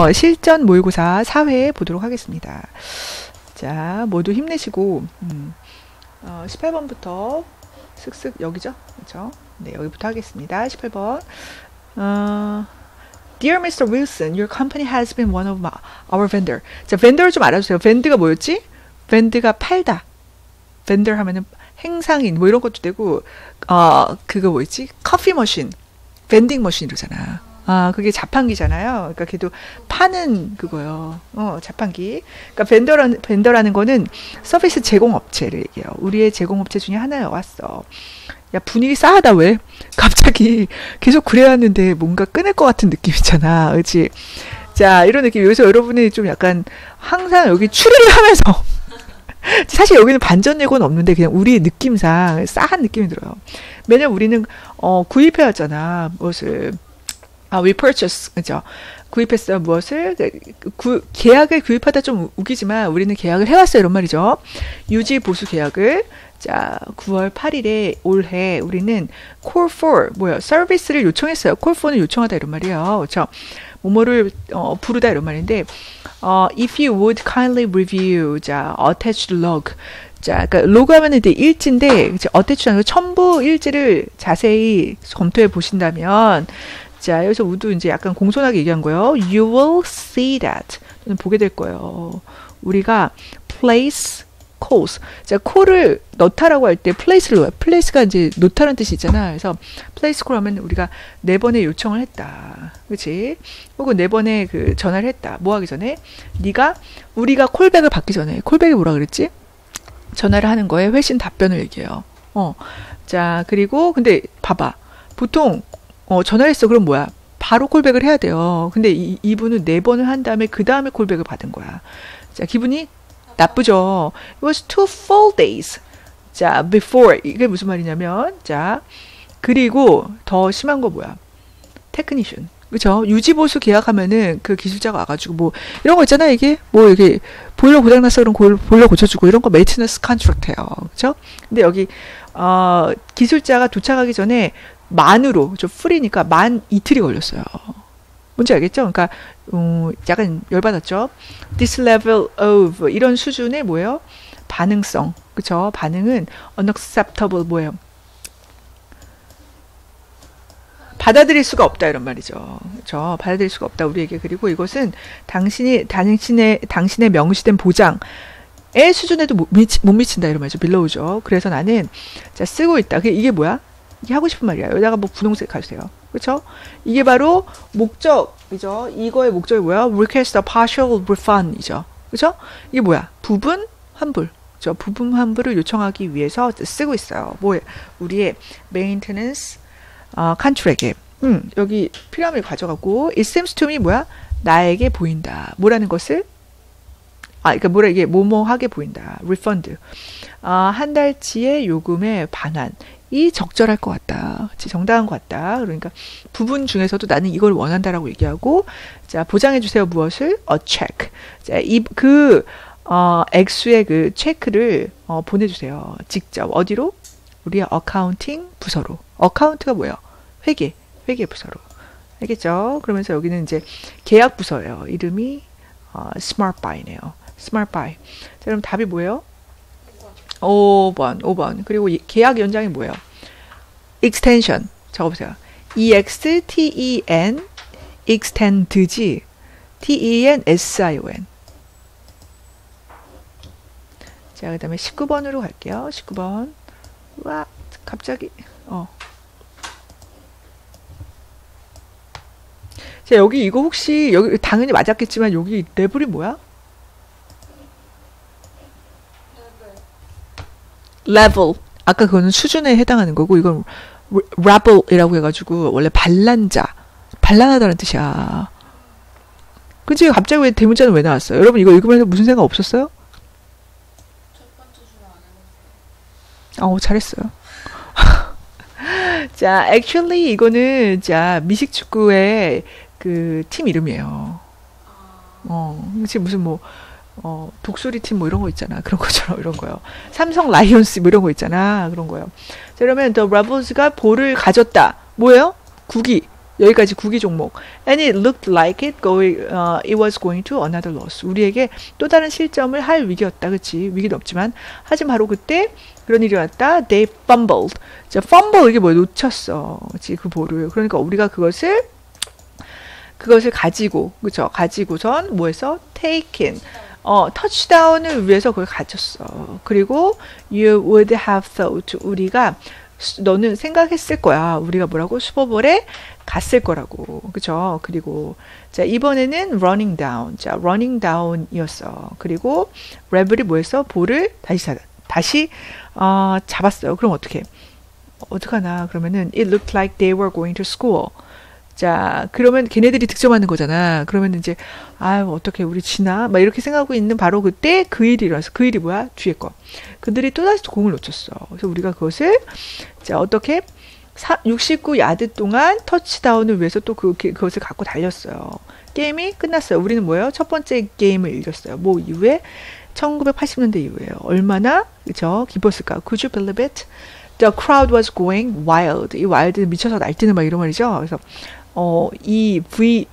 어, 실전 모의고사 4회 보도록 하겠습니다. 자, 모두 힘내시고, 음, 어, 18번부터 슥슥 여기죠? 그죠? 네, 여기부터 하겠습니다. 18번. 어, Dear Mr. Wilson, your company has been one of my, our vendor. 자, vendor 좀 알아주세요. vend가 뭐였지? vend가 팔다. vendor 하면은 행상인 뭐 이런 것도 되고, 어, 그거 뭐였지? 커피 머신, 밴딩 머신 이러잖아. 아, 그게 자판기잖아요. 그러니까 걔도 파는 그거요. 어, 자판기. 그러니까 벤더라는 벤더라는 거는 서비스 제공 업체를 얘기해요. 우리의 제공 업체 중에 하나였어. 야, 분위기 싸하다 왜? 갑자기 계속 그래왔는데 뭔가 끊을 것 같은 느낌 있잖아. 그렇지? 자, 이런 느낌. 여기서 여러분이 좀 약간 항상 여기 추리를 하면서 사실 여기는 반전 예고는 없는데 그냥 우리 느낌상 싸한 느낌이 들어요. 매년 우리는 어, 구입해 왔잖아. 무엇을 아, repurchase, 그죠? 구입했어요. 무엇을? 구, 계약을 구입하다 좀 우기지만 우리는 계약을 해왔어요. 이런 말이죠. 유지 보수 계약을. 자, 9월 8일에 올해 우리는 call for, 뭐야, 서비스를 요청했어요. call for는 요청하다 이런 말이에요. 그죠? 뭐뭐를 어, 부르다 이런 말인데, 어, if you would kindly review, 자, attached log. 자, 그러니까 로그 하면 이제 일지인데, 어태치하는 첨부 일지를 자세히 검토해 보신다면, 자, 여기서 우도 이제 약간 공손하게 얘기한 거예요. You will see that. 또는 보게 될 거예요. 우리가 place calls. 자, call을 넣다라고 할 때 place를 넣어요. place가 이제 놓다라는 뜻이 있잖아. 그래서 place call 하면 우리가 네 번의 요청을 했다. 그렇지? 혹은 네 번의 그 전화를 했다. 뭐 하기 전에? 네가 우리가 콜백을 받기 전에 콜백이 뭐라 그랬지? 전화를 하는 거에 회신 답변을 얘기해요. 어. 자, 그리고 근데 봐봐. 보통 어, 전화했어. 그럼 뭐야? 바로 콜백을 해야 돼요. 근데 이, 이분은 네 번을 한 다음에 그 다음에 콜백을 받은 거야. 자, 기분이 나쁘죠. It was two full days. 자, before. 이게 무슨 말이냐면, 자, 그리고 더 심한 거 뭐야? technician. 그죠? 유지보수 계약하면은 그 기술자가 와가지고 뭐 이런 거 있잖아 이게 뭐 이게 보일러 고장났어 그럼 보일러 고쳐주고 이런 거 maintenance contract예요. 그죠? 근데 여기 어 기술자가 도착하기 전에 만으로 좀 full이니까 만 이틀이 걸렸어요. 뭔지 알겠죠? 그러니까 음, 약간 열받았죠. This level of 이런 수준의 뭐예요? 반응성, 그렇죠? 반응은 unacceptable 뭐예요? 받아들일 수가 없다 이런 말이죠. 그렇죠? 받아들일 수가 없다 우리에게 그리고 이것은 당신이 당신의 당신의 명시된 보장 의 수준에도 못, 미치, 못 미친다 이런 말이죠. 빌로우죠. 그래서 나는 자 쓰고 있다. 이게 뭐야? 이게 하고 싶은 말이야. 여기다가 뭐 분홍색 가주세요. 그렇죠? 이게 바로 목적이죠. 이거의 목적이 뭐야? Request a partial refund이죠. 그렇죠? 이게 뭐야? 부분 환불. 저 부분 환불을 요청하기 위해서 쓰고 있어요. 뭐 우리의 maintenance 어, 컨트랙에 음, 여기 필요함을 가져가고 it seems to me 뭐야? 나에게 보인다. 뭐라는 것을 아, 그러니까 뭐라 이게 뭐뭐하게 보인다. refund. 아, 한 달치의 요금의 반환. 이 적절할 것 같다. 정당한 것 같다. 그러니까 부분 중에서도 나는 이걸 원한다라고 얘기하고 자 보장해 주세요 무엇을 a check. 자이그 어, 액수의 그 체크를 어, 보내주세요. 직접 어디로? 우리의 accounting 부서로. account가 뭐예요? 회계, 회계 부서로. 알겠죠? 그러면서 여기는 이제 계약 부서예요. 이름이 어, Smart Buy네요. Smart Buy. 자, 그럼 답이 뭐예요? 5번, 5번. 그리고 계약 연장이 뭐예요? extension. 적어보세요. E-X-T-E-N, extend지. T-E-N-S-I-O-N. 자, 그 다음에 19번으로 갈게요. 19번. 와, 갑자기, 어. 자, 여기 이거 혹시, 여기 당연히 맞았겠지만, 여기 레벨이 뭐야? Level. 아까 그거는 수준에 해당하는 거고 이건 rebel이라고 해가지고 원래 반란자, 반란하다는 뜻이야. 그치? 갑자기 왜 대문자는 왜 나왔어요? 여러분 이거 읽으면서 무슨 생각 없었어요? 어 잘했어요. 자, actually 이거는 자 미식 축구의 그 팀 이름이에요. 어, 그치 무슨 뭐 어, 독수리 팀 뭐 이런 거 있잖아. 그런 것처럼 이런 거요. 삼성 라이온스 뭐 이런 거 있잖아. 그런 거요. 자, 그러면 The Rebels가 볼을 가졌다. 뭐예요? 국이. 여기까지 구기 종목. And it looked like it going, uh, it was going to another loss. 우리에게 또 다른 실점을 할 위기였다. 그치? 위기도 없지만. 하지만 바로 그때 그런 일이 왔다. They fumbled. 자, fumble 이게 뭐야? 놓쳤어. 그치? 그 볼을. 그러니까 우리가 그것을 그것을 가지고 그죠? 가지고선 뭐해서 taken 어 터치다운을 위해서 그걸 가졌어. 그리고 you would have thought 우리가 너는 생각했을 거야. 우리가 뭐라고 슈퍼볼에 갔을 거라고. 그죠? 그리고 자, 이번에는 running down. 자, running down이었어. 그리고 레벨이 뭐였어? 볼을 다시 사, 다시 어, 잡았어요. 그럼 어떻게? 어떡하나? 그러면은 it looked like they were going to school. 자, 그러면 걔네들이 득점하는 거잖아. 그러면 이제, 아유, 어떻게 우리 지나? 막 이렇게 생각하고 있는 바로 그때 그 일이 일어나서 그 일이 뭐야? 뒤에 거. 그들이 또다시 공을 놓쳤어. 그래서 우리가 그것을, 자, 어떻게 69 야드 동안 터치다운을 위해서 또 그, 그것을 갖고 달렸어요. 게임이 끝났어요. 우리는 뭐예요? 첫 번째 게임을 이겼어요. 뭐 이후에? 1980년대 이후에요. 얼마나, 그죠? 기뻤을까? Could you believe it? The crowd was going wild. 이 wild 미쳐서 날뛰는 막 이런 말이죠. 그래서 어, 이 V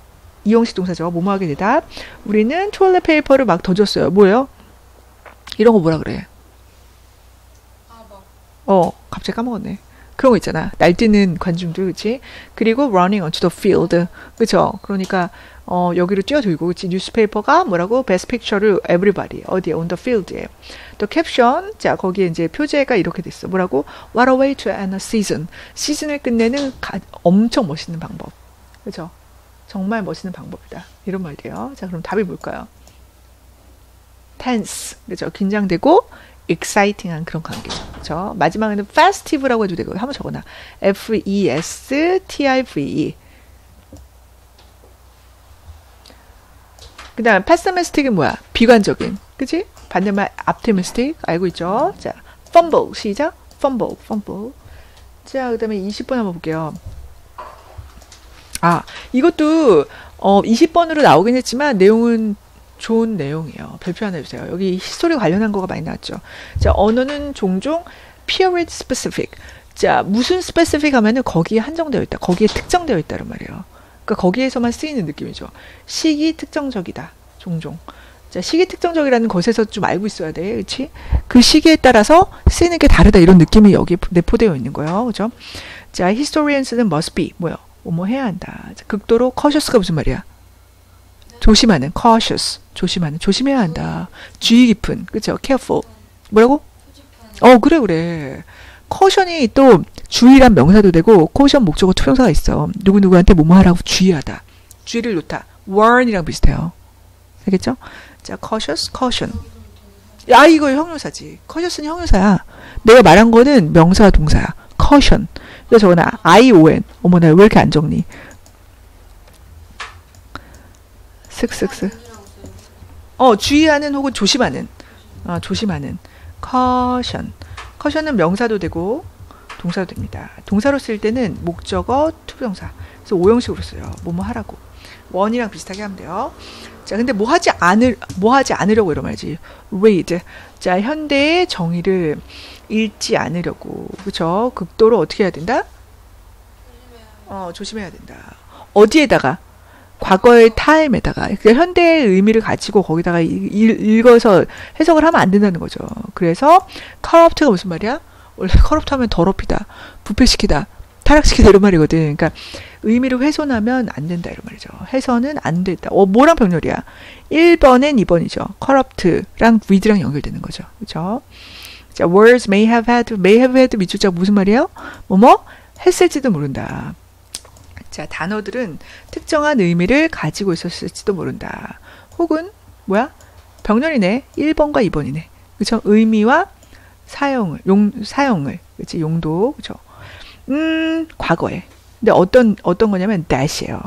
이용식 동사죠. 뭐뭐 하게 되다. 우리는 toilet paper를 막 던졌어요. 뭐예요? 이런 거 뭐라 그래? 어, 갑자기 까먹었네. 그런 거 있잖아. 날뛰는 관중들, 그치? 그리고 running onto the field. 그쵸? 그러니까, 어, 여기로 뛰어들고, 그치? newspaper가 뭐라고? best picture를 everybody. 어디에? on the field에. 또 caption. 자, 거기에 이제 표제가 이렇게 됐어. 뭐라고? What a way to end a season. 시즌을 끝내는 가, 엄청 멋있는 방법. 그죠? 정말 멋있는 방법이다. 이런 말이에요. 자, 그럼 답이 뭘까요? tense. 그죠? 긴장되고, exciting한 그런 관계죠. 그렇죠? 마지막에는 festive라고 해도 되고 한번 적어놔. F E S T I V E. 그다음 pessimistic은 뭐야? 비관적인. 그치 반대말 optimistic 알고 있죠? 자, fumble 시작. fumble, fumble. 자, 그다음에 20번 한번 볼게요. 아, 이것도 어 20번으로 나오긴 했지만 내용은 좋은 내용이에요. 별표 하나 주세요. 여기 history 관련한 거가 많이 나왔죠. 자, 언어는 종종 period specific. 자, 무슨 specific 하면은 거기에 한정되어 있다. 거기에 특정되어 있다는 말이에요. 그러니까 거기에서만 쓰이는 느낌이죠. 시기 특정적이다. 종종. 자, 시기 특정적이라는 것에서 좀 알고 있어야 돼. 그렇지? 그 시기에 따라서 쓰이는 게 다르다. 이런 느낌이 여기 내포되어 있는 거예요. 그죠? 자, historians는 must be. 뭐요? 뭐뭐 해야 한다. 자, 극도로 cautious가 무슨 말이야? 조심하는 cautious. 조심하는 조심해야 한다. 주의 깊은 그죠 careful. 뭐라고? 어 그래 그래. caution이 또 주의란 명사도 되고 caution 목적어 투명사가 있어. 누구 누구한테 뭐뭐 하라고 주의하다. 주의를 놓다. warn이랑 비슷해요. 알겠죠? 자 cautious caution. 야 이거 형용사지. cautious는 형용사야. 내가 말한 거는 명사와 동사야. caution 그래서 적어놔 I-O-N 어머나 왜 이렇게 안 적니 슥슥슥. 어, 주의하는 혹은 조심하는. 어, 조심하는. caution. caution은 명사도 되고 동사도 됩니다. 동사로 쓸 때는 목적어, to부정사. 그래서 오형식으로 써요. 뭐뭐 하라고. 원이랑 비슷하게 하면 돼요. 자, 근데 뭐 하지 않을 뭐 하지 않으려고 이런 말이지. read. 자, 현대의 정의를 읽지 않으려고. 그렇죠? 극도로 어떻게 해야 된다? 어, 조심해야 된다. 어디에다가 과거의 타임에다가 그러니까 현대의 의미를 가지고 거기다가 읽 어서 해석을 하면 안 된다는 거죠. 그래서 corrupt가 무슨 말이야? 원래 corrupt 하면 더럽히다, 부패시키다, 타락시키다 이런 말이거든. 그러니까 의미를 훼손하면 안 된다 이런 말이죠. 해서는 안 된다. 어, 뭐랑 병렬이야? 1번엔 2번이죠. corrupt랑 with랑 연결되는 거죠. 그렇죠? 자, words may have had, may have had 밑줄자 무슨 말이에요? 뭐뭐 했을지도 모른다. 자, 단어들은 특정한 의미를 가지고 있었을지도 모른다. 혹은 뭐야? 병렬이네. 1번과 2번이네. 그렇죠? 의미와 사용을 용 사용을 그렇지? 용도 그렇죠? 음, 과거에. 근데 어떤 어떤 거냐면 that이에요.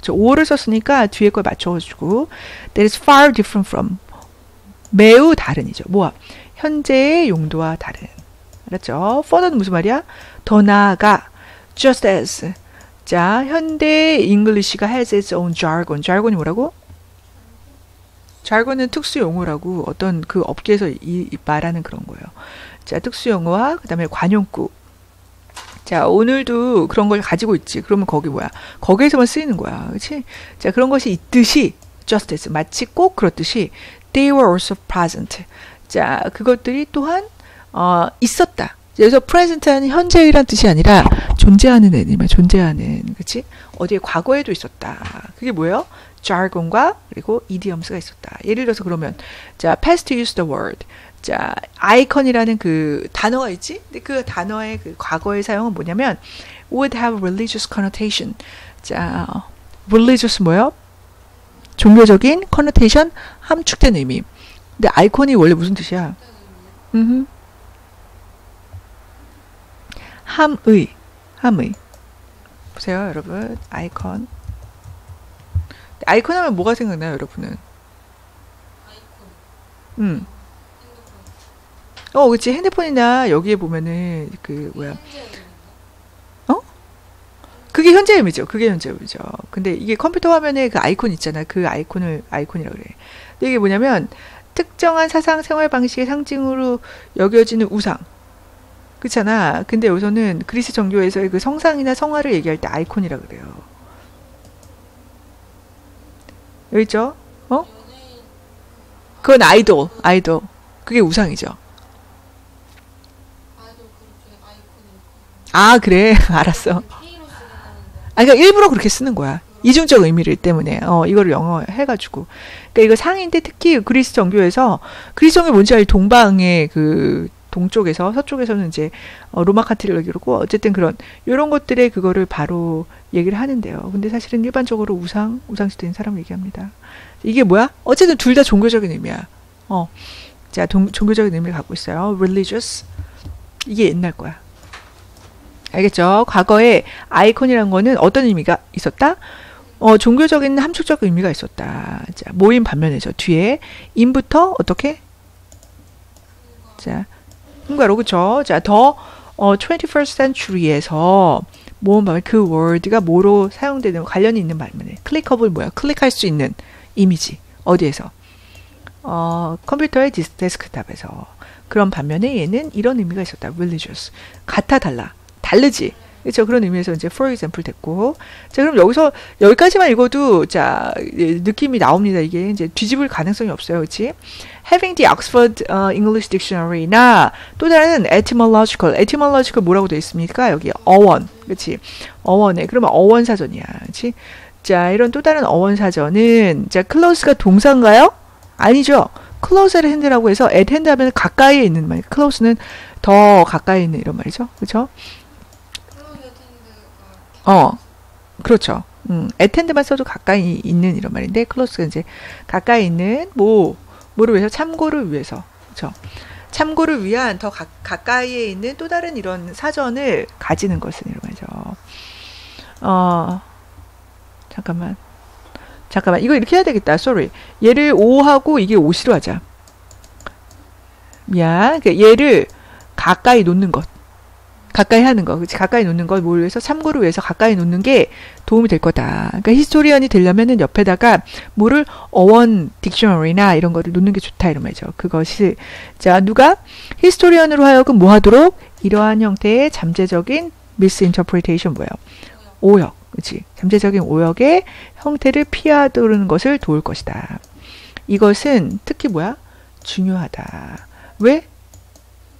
저 오를 썼으니까 뒤에 걸 맞춰 주고 that is far different from 매우 다른이죠. 뭐야? 현재의 용도와 다른. 알았죠? further는 무슨 말이야? 더 나아가 just as 자, 현대 English가 has its own jargon. jargon이 뭐라고? jargon은 특수 용어라고 어떤 그 업계에서 이, 이 말하는 그런 거예요. 자, 특수 용어와 그다음에 관용구. 자, 오늘도 그런 걸 가지고 있지. 그러면 거기 뭐야? 거기에서만 쓰이는 거야. 그렇지? 자, 그런 것이 있듯이 just as 마치 꼭 그렇듯이 they were also present. 자, 그것들이 또한 어, 있었다. 여기서 present는 현재이란 뜻이 아니라 존재하는 애니면 존재하는 그렇지? 어디에 과거에도 있었다. 그게 뭐예요? jargon과 그리고 idioms가 있었다. 예를 들어서 그러면 자 past use the word 자 아이콘이라는 그 단어가 있지? 근데 그 단어의 그 과거의 사용은 뭐냐면 would have religious connotation. 자 religious 뭐예요? 종교적인 connotation 함축된 의미. 근데 아이콘이 원래 무슨 뜻이야? 음. 함의 함의 보세요 여러분 아이콘 아이콘 하면 뭐가 생각나요 여러분은 음. 어 그치 핸드폰이나 여기에 보면은 그 뭐야 어 그게 현재 의미죠 그게 현재 의미죠 근데 이게 컴퓨터 화면에 그 아이콘 있잖아 그 아이콘을 아이콘이라고 그래 근데 이게 뭐냐면 특정한 사상 생활 방식의 상징으로 여겨지는 우상 그렇잖아. 근데 여기서는 그리스 정교에서의 그 성상이나 성화를 얘기할 때 아이콘이라 그래요. 여기 있죠? 어? 그건 아이돌, 아이돌. 그게 우상이죠. 아, 그래. 알았어. 아, 그러니까 일부러 그렇게 쓰는 거야. 이중적 의미를 때문에 어 이거를 영어 해가지고 그러니까 이거 상인데 특히 그리스 정교에서 그리스 정교 뭔지 알지 동방의 그 동쪽에서 서쪽에서는 이제 어, 로마 그러고 어쨌든 그런 이런 것들의 그거를 바로 얘기를 하는데요. 근데 사실은 일반적으로 우상 우상시대인 사람을 얘기합니다. 이게 뭐야? 어쨌든 둘 다 종교적인 의미야. 어, 자 동, 종교적인 의미를 갖고 있어요. religious 이게 옛날 거야. 알겠죠? 과거에 아이콘이라는 거는 어떤 의미가 있었다? 어, 종교적인 함축적 의미가 있었다. 자, 모임 반면에죠. 뒤에 인부터 어떻게? 자, 흠가로 그쵸? 자, 더 어, 21st century에서 모음 말, 그 word가 뭐로 사용되는 관련이 있는 말이네. 클릭업을 뭐야? 클릭할 수 있는 이미지. 어디에서? 어, 컴퓨터의 데스크탑에서. 그런 반면에 얘는 이런 의미가 있었다. religious. 같아 달라. 다르지. 그렇죠. 그런 의미에서 이제 for example 됐고. 자, 그럼 여기서 여기까지만 읽어도 자, 느낌이 나옵니다. 이게 이제 뒤집을 가능성이 없어요. 그렇지? Having the Oxford uh, English Dictionary나 또 다른 etymological, etymological 뭐라고 되어 있습니까? 여기 어원. 그렇지? 어원에. 그러면 어원 사전이야. 그렇지? 자, 이런 또 다른 어원 사전은 자, close가 동사인가요? 아니죠. close를 핸드라고 해서 at hand 하면 가까이에 있는 말. close는 더 가까이 있는 이런 말이죠. 그렇죠? 어, 그렇죠. 음, attend만 써도 가까이 있는 이런 말인데 close가 이제 가까이 있는 뭐 뭐를 위해서 참고를 위해서 그렇죠. 참고를 위한 더 가, 가까이에 있는 또 다른 이런 사전을 가지는 것은 이런 말이죠. 어, 잠깐만. 잠깐만. 이거 이렇게 해야 되겠다. sorry. 얘를 5하고 이게 5시로 하자. 미안. 그러니까 얘를 가까이 놓는 것. 가까이 하는 거, 그치? 가까이 놓는 걸 뭘 위해서 참고를 위해서 가까이 놓는 게 도움이 될 거다. 그러니까 historian이 되려면은 옆에다가 뭐를 어원 dictionary나 이런 거를 놓는 게 좋다 이런 말이죠. 그것이 자 누가 historian으로 하여금 뭐 하도록 이러한 형태의 잠재적인 misinterpretation 뭐예요? 오역, 그렇지? 잠재적인 오역의 형태를 피하도록 것을 도울 것이다. 이것은 특히 뭐야? 중요하다. 왜?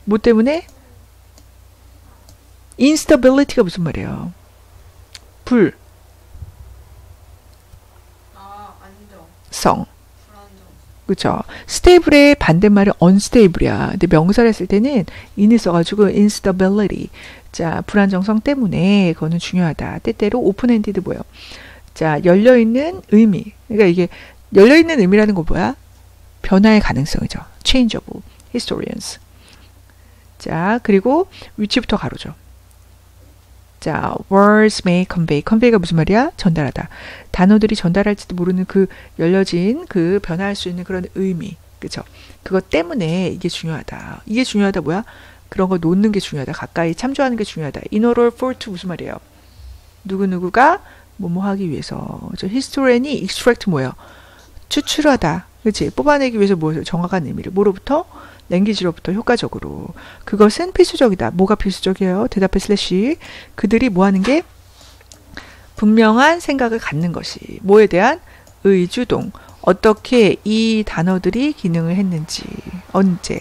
뭐 때문에? Instability가 무슨 말이에요? 불. 아, 안정. 성. 그쵸. 스테이블의 반대말은 unstable이야. 근데 명사를 쓸 때는 in을 써가지고 instability. 자, 불안정성 때문에 그거는 중요하다. 때때로 open-ended 뭐예요? 자, 열려있는 의미. 그러니까 이게 열려있는 의미라는 거 뭐야? 변화의 가능성이죠. change of historians. 자, 그리고 위치부터 가로죠. 자, words may convey. convey가 무슨 말이야? 전달하다. 단어들이 전달할지도 모르는 그 열려진 그 변화할 수 있는 그런 의미. 그쵸? 그것 때문에 이게 중요하다. 이게 중요하다 뭐야? 그런 거 놓는 게 중요하다. 가까이 참조하는 게 중요하다. in order for to 무슨 말이에요? 누구누구가 뭐뭐 하기 위해서. 저 historian이 extract 뭐예요? 추출하다. 그치? 뽑아내기 위해서 뭐 정확한 의미를. 뭐로부터? 랭귀지로부터 효과적으로. 그것은 필수적이다. 뭐가 필수적이에요? 대답해 슬래시. 그들이 뭐 하는 게 분명한 생각을 갖는 것이 뭐에 대한 의주동. 어떻게 이 단어들이 기능을 했는지 언제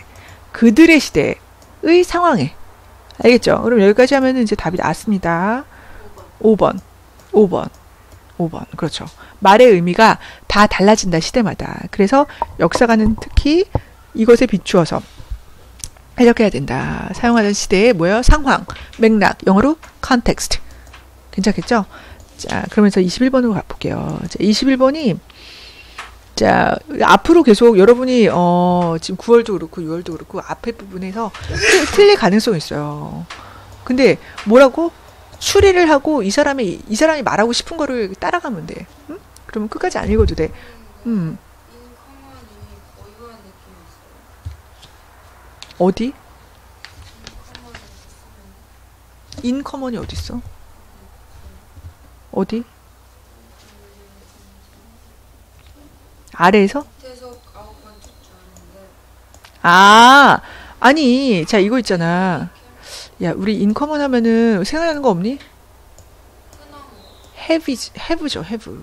그들의 시대의 상황에 알겠죠? 그럼 여기까지 하면 이제 답이 나왔습니다. 5번. 5번. 5번. 그렇죠. 말의 의미가 다 달라진다, 시대마다. 그래서 역사가는 특히 이것에 비추어서 해석해야 된다. 사용하는 시대의 뭐예요? 상황, 맥락, 영어로 context. 괜찮겠죠? 자, 그러면서 21번으로 가볼게요. 자, 21번이 자, 앞으로 계속 여러분이 어, 지금 9월도 그렇고 6월도 그렇고 앞에 부분에서 틀- 틀릴 가능성이 있어요. 근데 뭐라고 추리를 하고 이 사람이 이 사람이 말하고 싶은 거를 따라가면 돼. 응? 그러면 끝까지 안 읽어도 돼. 음. 인커먼이 어이구한 느낌이 있 어디? 인커먼이 어디 있어? 어디? 아래에서? 아, 아니, 자, 이거 있잖아. 야, 우리 인커먼 하면은 생각나는 거 없니? have, have죠, have.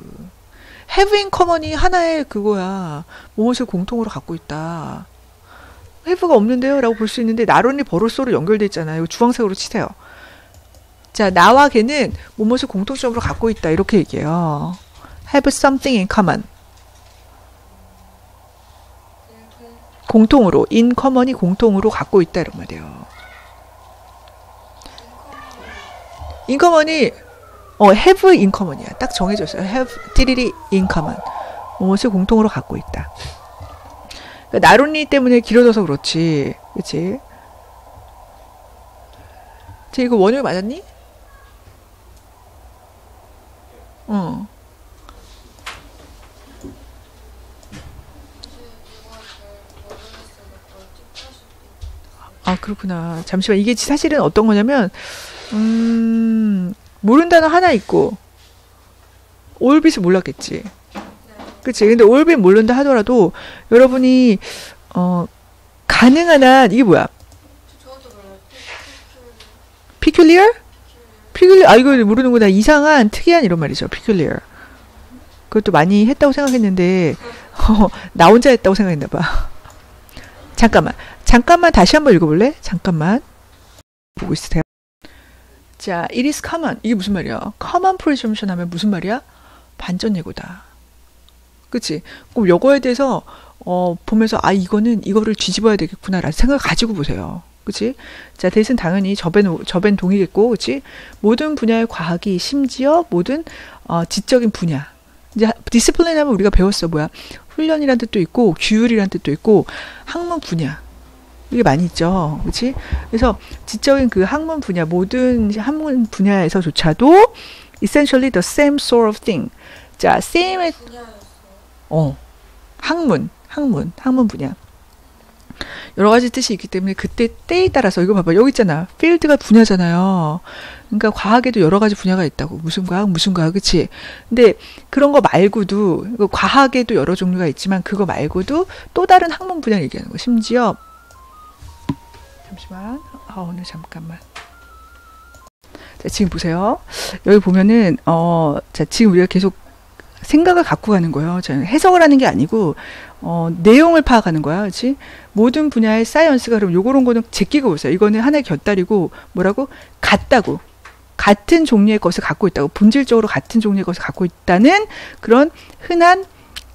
have in common이 하나의 그거야. 무엇을 공통으로 갖고 있다. Have가 없는데요? 라고 볼 수 있는데, 나론이 버로소로 연결돼 있잖아요. 주황색으로 치세요. 자, 나와 걔는 무엇을 공통점으로 갖고 있다. 이렇게 얘기해요. have something in common. 공통 공통으로, in common이 공통으로 갖고 있다. 이런 말이에요. 인커먼이 어 have in common이야. 딱 정해졌어요. have 띠리리 in common. 무엇을 공통으로 갖고 있다. 그러니까 나론니 때문에 길어져서 그렇지. 그렇지? 쟤 이거 원효 맞았니? 어. 아, 그렇구나. 잠시만. 이게 사실은 어떤 거냐면, 음, 단어 하나 있고, 올빗을 몰랐겠지. 그치. 근데 올빗 모른다 하더라도, 여러분이, 어, 가능한 한, 이게 뭐야? peculiar? peculiar, 아, 이거 모르는구나. 이상한, 특이한 이런 말이죠. peculiar. 그것도 많이 했다고 생각했는데, 어, 나 혼자 했다고 생각했나봐. 잠깐만. 잠깐만 다시 한번 읽어볼래? 잠깐만. 보고 있으세요. 자, it is common. 이게 무슨 말이야? common presumption 하면 무슨 말이야? 반전 예고다. 그치? 그럼 요거에 대해서, 어, 보면서, 아, 이거는, 이거를 뒤집어야 되겠구나라는 생각을 가지고 보세요. 그치? 자, 대신 당연히 저변, 저변 동이겠고, 그치? 모든 분야의 과학이, 심지어 모든, 어, 지적인 분야. 이제 discipline 하면 우리가 배웠어. 뭐야? 훈련이란 뜻도 있고, 규율이란 뜻도 있고, 학문 분야. 이게 많이 있죠. 그치? 그래서 지적인 그 학문 분야, 모든 학문 분야에서조차도 essentially the same sort of thing. 자, same의, 분야였 어, 학문, 학문, 학문 분야. 여러 가지 뜻이 있기 때문에 그때 때에 따라서 이거 봐봐. 여기 있잖아. 필드가 분야잖아요. 그러니까 과학에도 여러 가지 분야가 있다고. 무슨 과학 무슨 과학 그치? 근데 그런 거 말고도 과학에도 여러 종류가 있지만 그거 말고도 또 다른 학문 분야를 얘기하는 거. 심지어 잠시만. 아 오늘 잠깐만. 자 지금 보세요. 여기 보면은 어자 지금 우리가 계속 생각을 갖고 가는 거예요 저는 해석을 하는 게 아니고 어, 내용을 파악하는 거야, 그렇지? 모든 분야의 사이언스가 그럼 요거런 거는 제끼고 보세요. 이거는 하나의 곁다리고 뭐라고 같다고 같은 종류의 것을 갖고 있다고 본질적으로 같은 종류의 것을 갖고 있다는 그런 흔한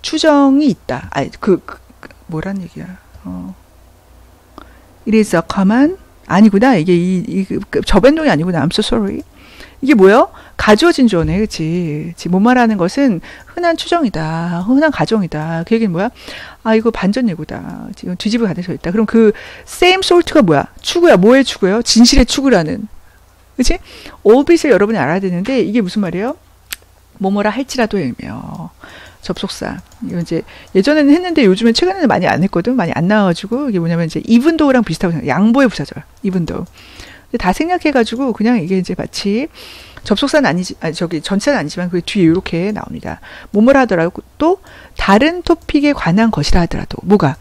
추정이 있다. 아니 그, 그, 그 뭐란 얘기야? 어. It is a 아니구나 이게 이, 이 그, 저변동이 아니구나. I'm so sorry. 이게 뭐예요? 가주어진 조어네, 그치? 지금 뭐 말하는 것은 흔한 추정이다, 흔한 가정이다. 그 얘기는 뭐야? 아, 이거 반전 예고다. 지금 뒤집어 가능성 있다. 그럼 그 same sort가 뭐야? 추구야. 뭐의 추구예요? 진실의 추구라는. 그치? allbit을 여러분이 알아야 되는데 이게 무슨 말이에요? 뭐뭐라 할지라도 의미요. 접속사. 이거 이제 예전에는 했는데 요즘엔 최근에는 많이 안 했거든. 많이 안 나와가지고 이게 뭐냐면 이제 though랑 비슷하고. 양보의 부사절. though. 근데 다 생략해가지고 그냥 이게 이제 마치 접속사는 아니지, 아니 저기 전체는 아니지만 그 뒤에 이렇게 나옵니다. 뭐뭐라 하더라도 또 다른 토픽에 관한 것이라 하더라도 뭐가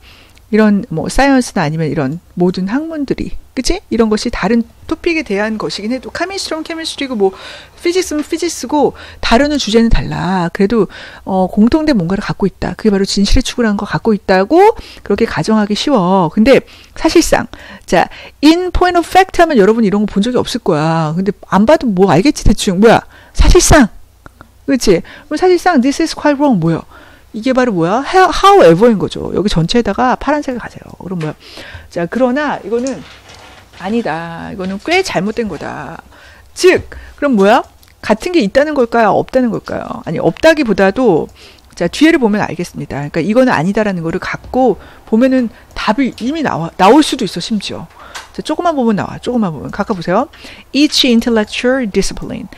이런 뭐 사이언스나 아니면 이런 모든 학문들이 그치? 이런 것이 다른 토픽에 대한 것이긴 해도 케미스트럼 케미스트리고 뭐 피직스는 피직스고 다루는 주제는 달라. 그래도 어 공통된 뭔가를 갖고 있다. 그게 바로 진실의 추구라는 거 갖고 있다고 그렇게 가정하기 쉬워. 근데 사실상 자, in point of 하면 여러분 이런 거 본 적이 없을 거야. 근데 안 봐도 뭐 알겠지 대충. 뭐야? 사실상 그치? 그럼 사실상 this is quite wrong 뭐야? 이게 바로 뭐야? however인 거죠. 여기 전체에다가 파란색을 가세요. 그럼 뭐야? 자, 그러나 이거는 아니다. 이거는 꽤 잘못된 거다. 즉, 그럼 뭐야? 같은 게 있다는 걸까요? 없다는 걸까요? 아니, 없다기보다도 자, 뒤에를 보면 알겠습니다. 그러니까 이거는 아니다라는 거를 갖고 보면은 답이 이미 나와, 나올 수도 있어, 심지어. 자, 조금만 보면 나와. 조금만 보면. 가까 보세요. Each intellectual discipline.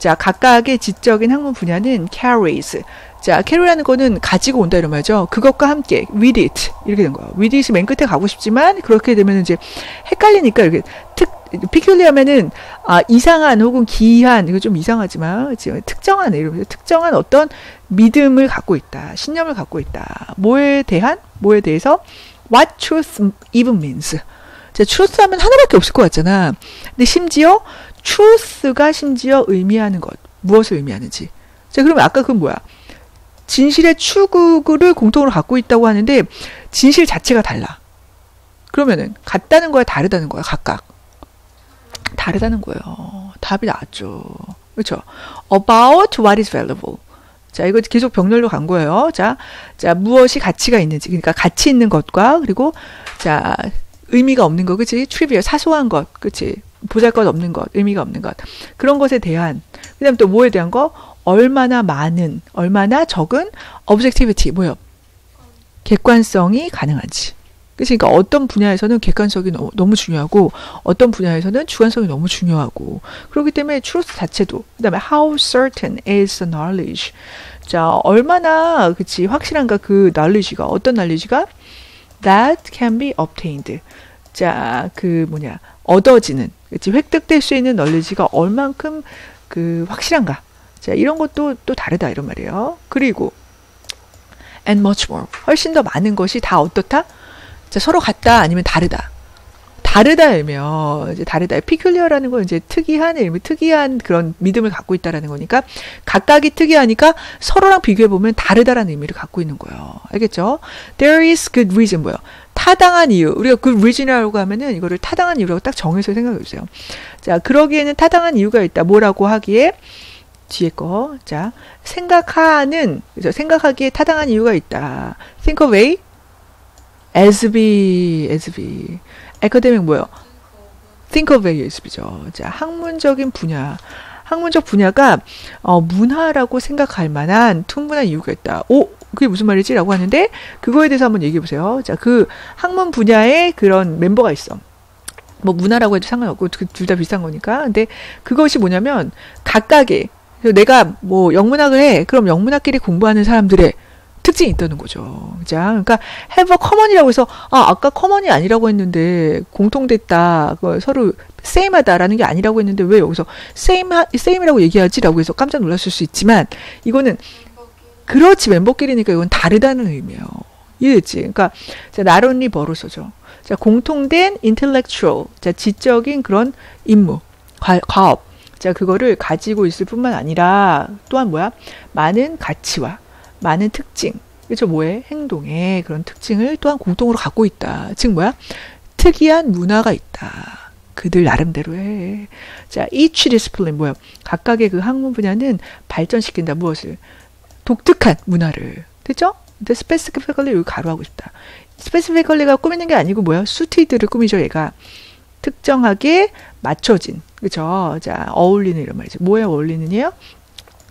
자, 각각의 지적인 학문 분야는 carries. 자, carry라는 거는 가지고 온다 이런 말이죠. 그것과 함께 with it 이렇게 된 거예요. with it이 맨 끝에 가고 싶지만 그렇게 되면 이제 헷갈리니까 이렇게 특 peculiar면은 아, 이상한 혹은 기이한 이거 좀 이상하지만 지금 특정한 이런 특정한 어떤 믿음을 갖고 있다. 신념을 갖고 있다. 뭐에 대한 뭐에 대해서 what truth even means. 자, truth 하면 하나밖에 없을 것 같잖아. 근데 심지어 truth가 심지어 의미하는 것 무엇을 의미하는지. 자, 그러면 아까 그건 뭐야? 진실의 추구를 공통으로 갖고 있다고 하는데 진실 자체가 달라. 그러면은 같다는 거야, 다르다는 거야, 각각. 다르다는 거예요. 답이 나왔죠. 그렇죠? About what is valuable. 자, 이거 계속 병렬로 간 거예요. 자, 자, 무엇이 가치가 있는지. 그러니까 가치 있는 것과 그리고 자, 의미가 없는 거, 그치? trivial, 사소한 것, 그치? 보잘 것 없는 것, 의미가 없는 것. 그런 것에 대한, 그 다음 또 뭐에 대한 거? 얼마나 많은, 얼마나 적은 objectivity, 뭐요? 객관성이 가능한지. 그러니까 어떤 분야에서는 객관성이 너무, 너무 중요하고 어떤 분야에서는 주관성이 너무 중요하고. 그렇기 때문에 truth 자체도 그다음에 how certain is the knowledge. 자 얼마나 그치 확실한가 그 knowledge가 어떤 knowledge가? that can be obtained. 자 그 뭐냐 얻어지는 그치 획득될 수 있는 knowledge가 얼만큼 그 확실한가 자 이런 것도 또 다르다 이런 말이에요 그리고 and much more 훨씬 더 많은 것이 다 어떻다 자, 서로 같다 아니면 다르다. 다르다면 이제 다르다. 피클리어라는 건 이제 특이한 의미, 특이한 그런 믿음을 갖고 있다라는 거니까 각각이 특이하니까 서로랑 비교해 보면 다르다라는 의미를 갖고 있는 거예요. 알겠죠? There is good reason 뭐요? 타당한 이유. 우리가 good reason이라고 하면은 이거를 타당한 이유라고 딱 정해서 생각해 주세요. 자, 그러기에는 타당한 이유가 있다. 뭐라고 하기에 뒤에 거. 자, 생각하는 그죠? 생각하기에 타당한 이유가 있다. Think of a SB, SB. 에커데믹 뭐요? Think of ASB죠. 자, 학문적인 분야. 학문적 분야가 어, 문화라고 생각할 만한 충분한 이유가 있다. 오, 그게 무슨 말이지? 라고 하는데 그거에 대해서 한번 얘기해 보세요. 자, 그 학문 분야에 그런 멤버가 있어. 뭐 문화라고 해도 상관없고 둘 다 비싼 거니까. 근데 그것이 뭐냐면 각각의 내가 뭐 영문학을 해. 그럼 영문학끼리 공부하는 사람들의 특징이 있다는 거죠. 자, 그러니까 have a common이라고 해서 아 아까 common이 아니라고 했는데 공통됐다, 그 서로 same하다라는 게 아니라고 했는데 왜 여기서 same same이라고 얘기하지라고 해서 깜짝 놀랐을 수 있지만 이거는 그렇지 멤버끼리니까 이건 다르다는 의미예요. 이해됐지? 그러니까 자, only 버릇어죠. 자, 공통된 intellectual, 자, 지적인 그런 임무, 과, 과업. 자, 그거를 가지고 있을 뿐만 아니라 또한 뭐야? 많은 가치와 많은 특징, 그렇죠? 뭐에 행동에 그런 특징을 또한 공통으로 갖고 있다. 즉 뭐야? 특이한 문화가 있다. 그들 나름대로 해. 자, each discipline 뭐야? 각각의 그 학문 분야는 발전시킨다. 무엇을? 독특한 문화를. 됐죠? 근데 specifically 여기 가로하고 싶다. specifically가 꾸미는 게 아니고 뭐야? 수티들을 꾸미죠, 얘가. 특정하게 맞춰진. 그죠? 자, 어울리는 이런 말이죠. 뭐에 어울리느냐요?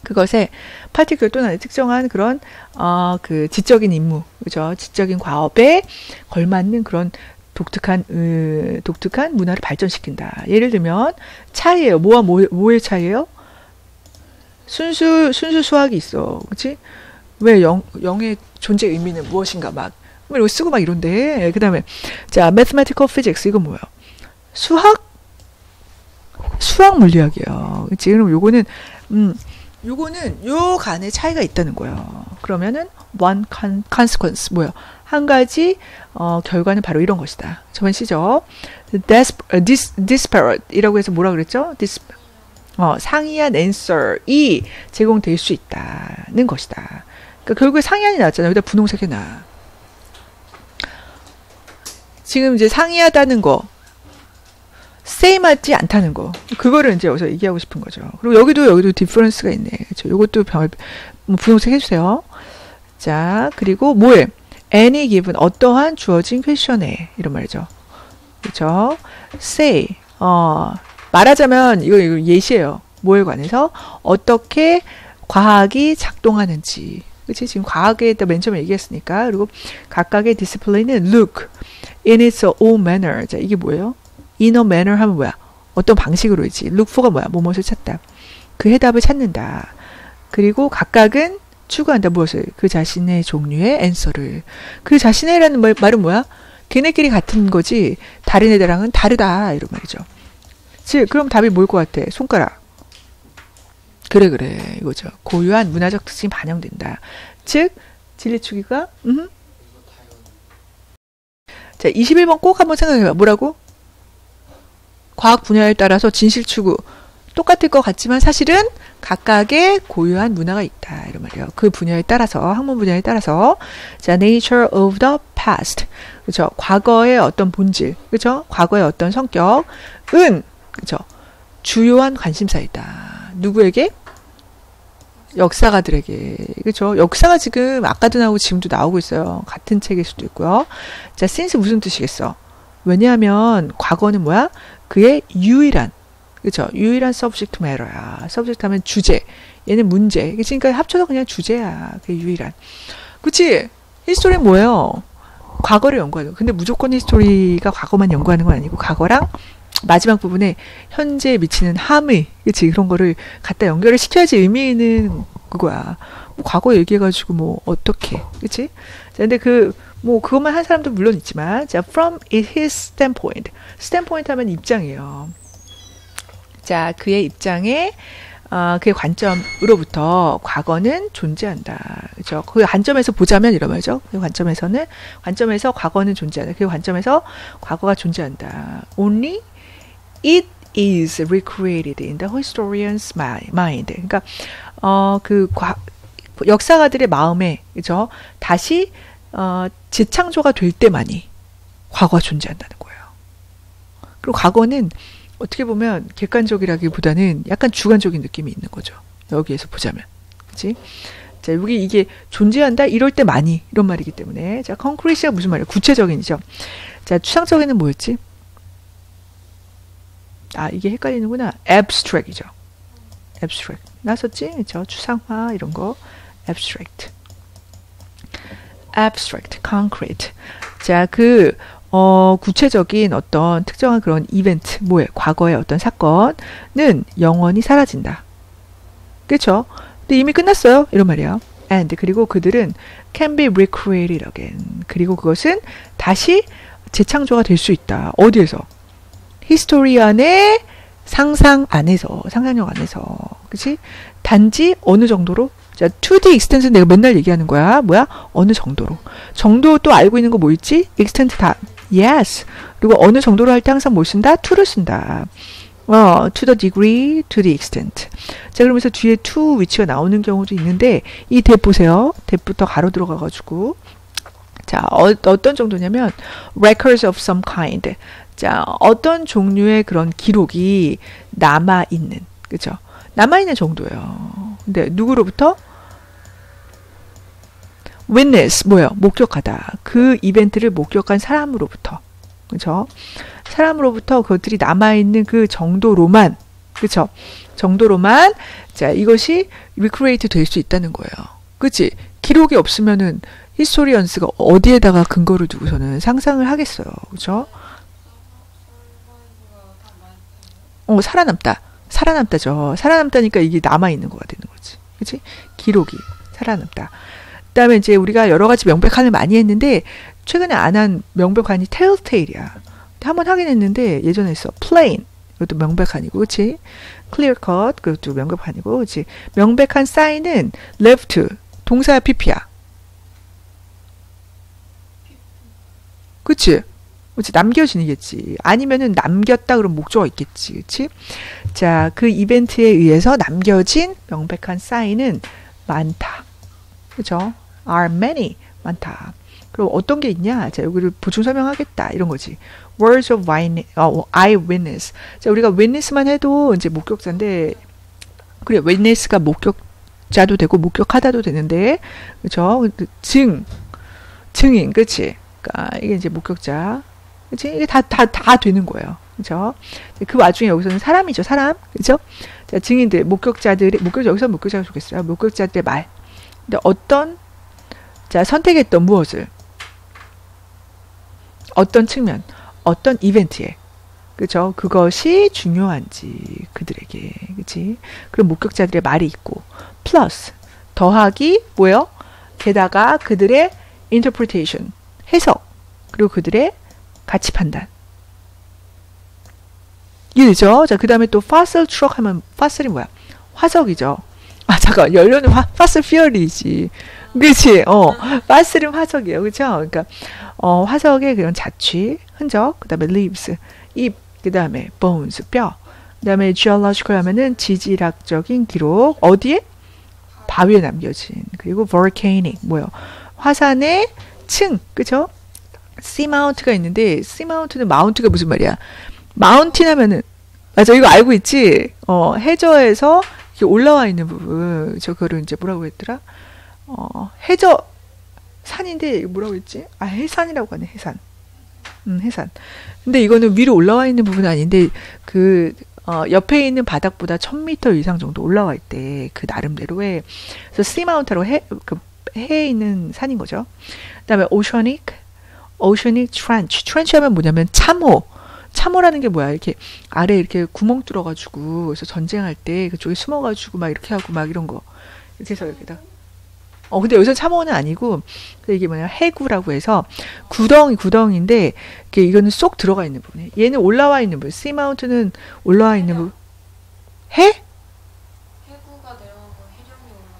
그것에 파티클 또는 특정한 그런 어 그 지적인 임무, 그죠? 지적인 과업에 걸맞는 그런 독특한 으, 독특한 문화를 발전시킨다. 예를 들면 차이예요. 뭐와 뭐, 뭐의 차이예요? 순수 순수 수학이 있어, 그렇지? 왜 영, 영의 존재 의미는 무엇인가 막 이거 쓰고 막 이런데 그다음에 자 mathematical physics 이건 뭐예요? 수학 수학 물리학이에요. 그렇지? 그럼 요거는 음 요거는 요 간에 차이가 있다는 거예요. 그러면은 one con, consequence 뭐요? 한 가지 어, 결과는 바로 이런 것이다. 저번 시죠. Des, uh, dis, disparate이라고 해서 뭐라 그랬죠? dis, 어, 상이한 answer이 제공될 수 있다는 것이다. 그러니까 결국에 상이한이 나왔잖아요. 여기다 분홍색 해놔. 지금 이제 상이하다는 거, 세임하지 않다는 거. 그거를 이제 여기서 얘기하고 싶은 거죠. 그리고 여기도 여기도 디퍼런스가 있네. 그렇죠. 요것도 병뭐 분홍색 해주세요. 자, 그리고 뭐에 any given 어떠한 주어진 퀘션에 이런 말이죠. 그렇죠. say 어 말하자면 이거, 이거 예시예요. 뭐에 관해서 어떻게 과학이 작동하는지. 그치? 지금 과학에 맨 처음에 얘기했으니까. 그리고 각각의 디스플레이는 look in its own manner. 자, 이게 뭐예요? In a manner 하면 뭐야? 어떤 방식으로이지. look for가 뭐야? 무엇을 찾다. 그 해답을 찾는다. 그리고 각각은 추구한다. 무엇을? 그 자신의 종류의 answer를. 그 자신의라는 말, 말은 뭐야? 걔네끼리 같은 거지 다른 애들랑은 다르다 이런 말이죠. 즉 그럼 답이 뭘 것 같아? 손가락. 그래 그래 이거죠. 고유한 문화적 특징이 반영된다. 즉 진리 추기가 음. 자 21번 꼭 한번 생각해봐. 뭐라고? 과학 분야에 따라서 진실 추구 똑같을 것 같지만 사실은 각각의 고유한 문화가 있다 이런 말이에요. 그 분야에 따라서 학문 분야에 따라서 자 nature of the past 그렇죠. 과거의 어떤 본질 그렇죠. 과거의 어떤 성격은 그렇죠. 주요한 관심사이다. 누구에게? 역사가들에게 그렇죠. 역사가 지금 아까도 나오고 지금도 나오고 있어요. 같은 책일 수도 있고요. 자, since 무슨 뜻이겠어? 왜냐하면 과거는 뭐야? 그의 유일한 그렇죠. 유일한 subject matter야. subject 하면 주제. 얘는 문제. 그러니까 합쳐서 그냥 주제야. 그 유일한. 그치? 히스토리는 뭐예요? 과거를 연구하는 거. 근데 무조건 히스토리가 과거만 연구하는 건 아니고 과거랑 마지막 부분에 현재에 미치는 함의 그치 그런 거를 갖다 연결을 시켜야지 의미 있는 그거야. 뭐 과거 얘기해가지고 뭐 어떻게 그치? 자, 근데 그 뭐 그것만 한 사람도 물론 있지만 자 from his standpoint standpoint 하면 입장이에요. 자, 그의 입장에 어, 그의 관점으로부터 과거는 존재한다. 그죠? 그 관점에서 보자면 이런 말이죠. 그 관점에서는 관점에서 과거는 존재한다. 그 관점에서 과거가 존재한다. Only it is recreated in the historian's mind. 그러니까 어그 역사가들의 마음에 그죠? 다시 어 재창조가 될 때만이 과거가 존재한다는 거예요. 그리고 과거는 어떻게 보면 객관적이라기보다는 약간 주관적인 느낌이 있는 거죠. 여기에서 보자면. 그치? 자, 여기 이게 존재한다? 이럴 때 많이. 이런 말이기 때문에. 자, concrete가 무슨 말이야? 구체적인이죠. 자, 추상적인은 뭐였지? 아, 이게 헷갈리는구나. abstract이죠. abstract. 나섰지? 그죠? 추상화, 이런 거. abstract. Abstract, concrete. 자, 그, 어, 구체적인 어떤 특정한 그런 이벤트, 뭐에 과거의 어떤 사건은 영원히 사라진다. 그렇죠? 근데 이미 끝났어요. 이런 말이야. And 그리고 그들은 can be recreated again. 그리고 그것은 다시 재창조가 될 수 있다. 어디에서? history 안에 상상 안에서, 상상력 안에서. 그치? 단지 어느 정도로? 자, to the extent은 내가 맨날 얘기하는 거야. 뭐야? 어느 정도로. 정도 또 알고 있는 거 뭐 있지? extent 다 yes. 그리고 어느 정도로 할 때 항상 뭘 쓴다? to를 쓴다. 어, to the degree, to the extent. 자, 그러면서 뒤에 to 위치가 나오는 경우도 있는데, 이 대 보세요. 대부터 가로 들어가가지고. 자, 어, 떤 정도냐면, records of some kind. 자, 어떤 종류의 그런 기록이 남아있는, 그죠? 남아있는 정도예요. 근데 누구로부터? witness 뭐예요? 목격하다. 그 이벤트를 목격한 사람으로부터. 그렇죠? 사람으로부터 그것들이 남아 있는 그 정도로만 그렇죠? 정도로만 자, 이것이 recreate 될 수 있다는 거예요. 그렇지? 기록이 없으면은 historians가 어디에다가 근거를 두고서는 상상을 하겠어요. 그렇죠? 어, 살아남다. 살아남다죠. 살아남다니까 이게 남아 있는 거가 되는 거지. 그렇지? 기록이 살아남다. 그 다음에 이제 우리가 여러 가지 명백한을 많이 했는데 최근에 안 한 명백한이 telltale이야. 한번 하긴 했는데 예전에 했어. plain. 이것도 명백한이고, 그렇지? clear cut 그것도 명백한이고 그렇지 명백한 사인은 left 동사 pp야 그치 그치 남겨지겠지. 아니면은 남겼다 그럼 목적어 있겠지 그치? 자그 이벤트에 의해서 남겨진 명백한 사인은 많다. 그죠? Are many. 많다. 그럼 어떤 게 있냐? 자 여기를 보충 설명하겠다. 이런 거지. Words of wine, 어, eyewitness 자 우리가 witness만 해도 이제 목격자인데 그래 witness가 목격자도 되고 목격하다도 되는데 그죠? 증 증인 그치? 그러니까 이게 이제 목격자 그치? 이게 다 다 다 되는 거예요. 그죠? 그 와중에 여기서는 사람이죠 사람. 그죠? 자 증인들 목격자들의 목격 여기서 목격자가 좋겠어요. 목격자들의 말. 근데 어떤 자 선택했던 무엇을? 어떤 측면? 어떤 이벤트에? 그죠? 그것이 중요한지 그들에게. 그치? 그럼 목격자들의 말이 있고. 플러스 더하기 뭐요? 게다가 그들의 interpretation 해석. 그리고 그들의 가치 판단 이해되죠? 자, 그 다음에 또 fossil truck 하면 fossil이 뭐야? 화석이죠. 아, 잠깐, 연료는 화, fossil fuel이지. 그치? 어, fossil은 화석이에요. 그쵸? 그러니까, 어, 화석의 그런 자취, 흔적, 그 다음에 leaves, 잎, 그 다음에 bones, 뼈, 그 다음에 geological 하면은 지질학적인 기록, 어디에? 바위에 남겨진, 그리고 volcanic, 뭐요? 화산의 층, 그 쵸? seamount가 있는데, seamount는 마운트가 무슨 말이야? 마운틴 하면은 맞아 이거 알고 있지? 어 해저에서 올라와 있는 부분 저 그거를 이제 뭐라고 했더라? 어 해저 산인데 뭐라고 했지? 아 해산이라고 하네 해산. 음 해산. 근데 이거는 위로 올라와 있는 부분은 아닌데 그 어, 옆에 있는 바닥보다 1000m 이상 정도 올라와 있대. 그 나름대로의. 그래서 시마운트로 해, 그, 해에 있는 산인 거죠. 그 다음에 오셔닉, 오셔닉 트렌치. 트렌치 하면 뭐냐면 참호. 참호라는 게 뭐야? 이렇게 아래 이렇게 구멍 뚫어가지고 그래서 전쟁할 때 그쪽에 숨어가지고 막 이렇게 하고 막 이런 거. 그래서 여기다. 어 근데 여기서 참호는 아니고 이게 뭐냐 해구라고 해서 구덩이 구덩인데 이게 이거는 쏙 들어가 있는 부분에 얘는 올라와 있는 부분. 시마운트는 올라와 있는 부분. 해?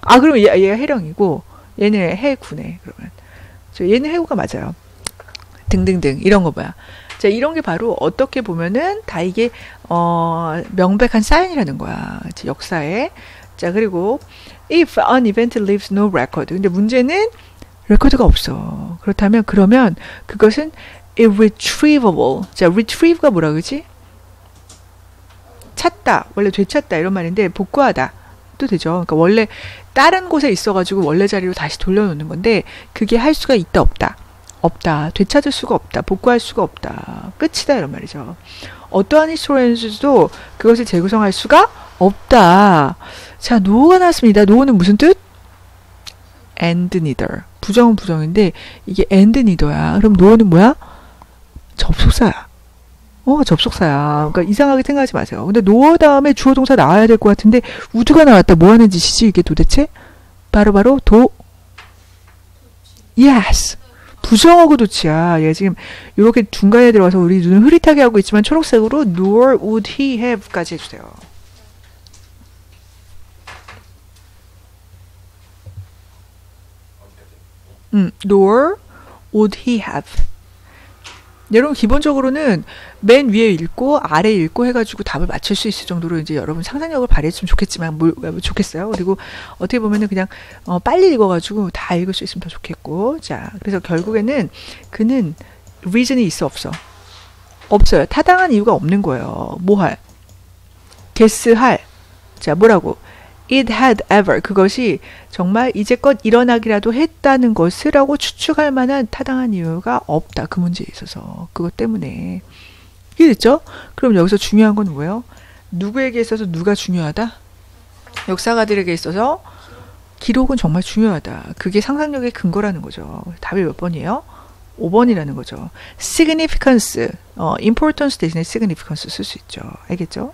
아 그러면 얘, 얘가 해령이고 얘는 해구네 그러면. 저 얘는 해구가 맞아요. 등등등 이런 거 뭐야. 자, 이런 게 바로 어떻게 보면은 다 이게 어, 명백한 사인이라는 거야. 역사에. 자, 그리고 if an event leaves no record. 근데 문제는 레코드가 없어. 그렇다면 그러면 그것은 irretrievable. 자, retrieve가 뭐라 그러지? 찾다. 원래 되찾다 이런 말인데 복구하다. 또 되죠. 그러니까 원래 다른 곳에 있어가지고 원래 자리로 다시 돌려놓는 건데 그게 할 수가 있다 없다. 없다. 되찾을 수가 없다. 복구할 수가 없다. 끝이다. 이런 말이죠. 어떠한 historians도 그것을 재구성할 수가 없다. 자, nor가 나왔습니다. 노는 무슨 뜻? and neither. 부정은 부정인데 이게 and neither야. 그럼 노는 뭐야? 접속사야. 어, 접속사야. 그러니까 이상하게 생각하지 마세요. 근데 nor 다음에 주어 동사 나와야 될 것 같은데 우드가 나왔다. 뭐 하는 짓이지 이게 도대체? 바로바로 도 yes. 부정하고 도치야. 얘 지금 이렇게 중간에 들어와서 우리 눈을 흐릿하게 하고 있지만 초록색으로 nor would he have까지 해주세요. 음, nor would he have. 여러분 기본적으로는 맨 위에 읽고 아래 읽고 해가지고 답을 맞출 수 있을 정도로 이제 여러분 상상력을 발휘했으면 좋겠지만 뭘 뭐, 좋겠어요. 그리고 어떻게 보면은 그냥 어, 빨리 읽어가지고 다 읽을 수 있으면 더 좋겠고 자 그래서 결국에는 그는 reason이 있어 없어 없어요. 타당한 이유가 없는 거예요. 뭐 할? guess할. 자 뭐라고? It had ever 그것이 정말 이제껏 일어나기라도 했다는 것을라고 추측할 만한 타당한 이유가 없다 그 문제에 있어서 그것 때문에 이해됐죠? 그럼 여기서 중요한 건 뭐예요? 누구에게 있어서 누가 중요하다? 역사가들에게 있어서 기록은 정말 중요하다. 그게 상상력의 근거라는 거죠. 답이 몇 번이에요? 5번이라는 거죠. significance, 어, importance 대신에 significance 쓸 수 있죠. 알겠죠?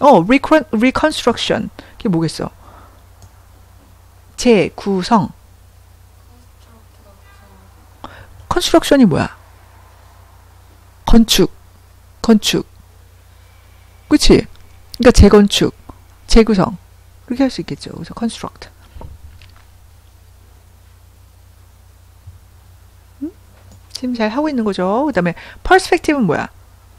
어, recon, reconstruction. 그게 뭐겠어? 재구성. construction이 뭐야? 건축. 건축. 그치? 그러니까 재건축, 재구성 그렇게 할 수 있겠죠. 그래서 construct. 음? 지금 잘 하고 있는 거죠. 그 다음에 perspective는 뭐야?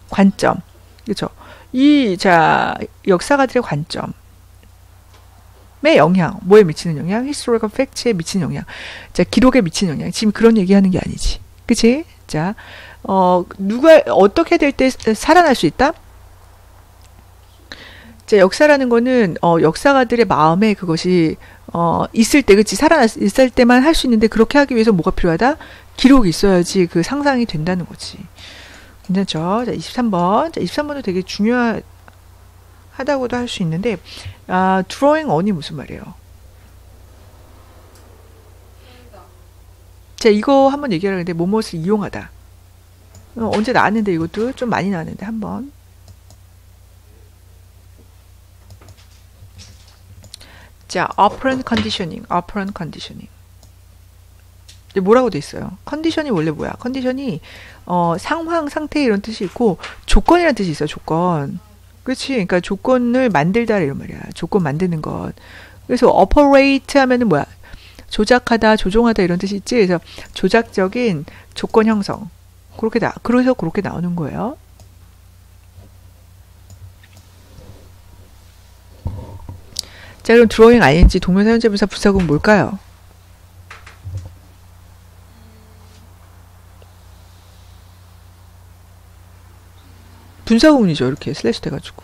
관점. 그렇죠. 이 자 역사가들의 관점. 의 영향, 뭐에 미치는 영향, historical facts에 미치는 영향, 자 기록에 미치는 영향. 지금 그런 얘기하는 게 아니지, 그치? 자, 어 누가 어떻게 될 때 살아날 수 있다? 자 역사라는 거는 어 역사가들의 마음에 그것이 어 있을 때, 그치? 살아날 수- 있을 때만 할 수 있는데 그렇게 하기 위해서 뭐가 필요하다? 기록이 있어야지 그 상상이 된다는 거지. 괜찮죠? 자, 23번. 자, 23번도 되게 중요하다고도 할 수 있는데, 아, drawing on이 무슨 말이에요? 자, 이거 한번 얘기하려는데, 뭐뭇을 이용하다. 어, 언제 나왔는데, 이것도 좀 많이 나왔는데, 한번. 자, operant conditioning, operant conditioning. 뭐라고 돼 있어요? 컨디션이 원래 뭐야? 컨디션이 어, 상황, 상태 이런 뜻이 있고 조건이라는 뜻이 있어요. 조건. 그렇지? 그러니까 조건을 만들다 이런 말이야. 조건 만드는 것. 그래서 operate 하면은 뭐야? 조작하다, 조종하다 이런 뜻이 있지. 그래서 조작적인 조건 형성. 그렇게 나, 그래서 그렇게 나오는 거예요. 자, 그럼 drawing ing 동명사 현재분사 부사구는 뭘까요? 분사구문이죠. 이렇게 슬래시 돼가지고.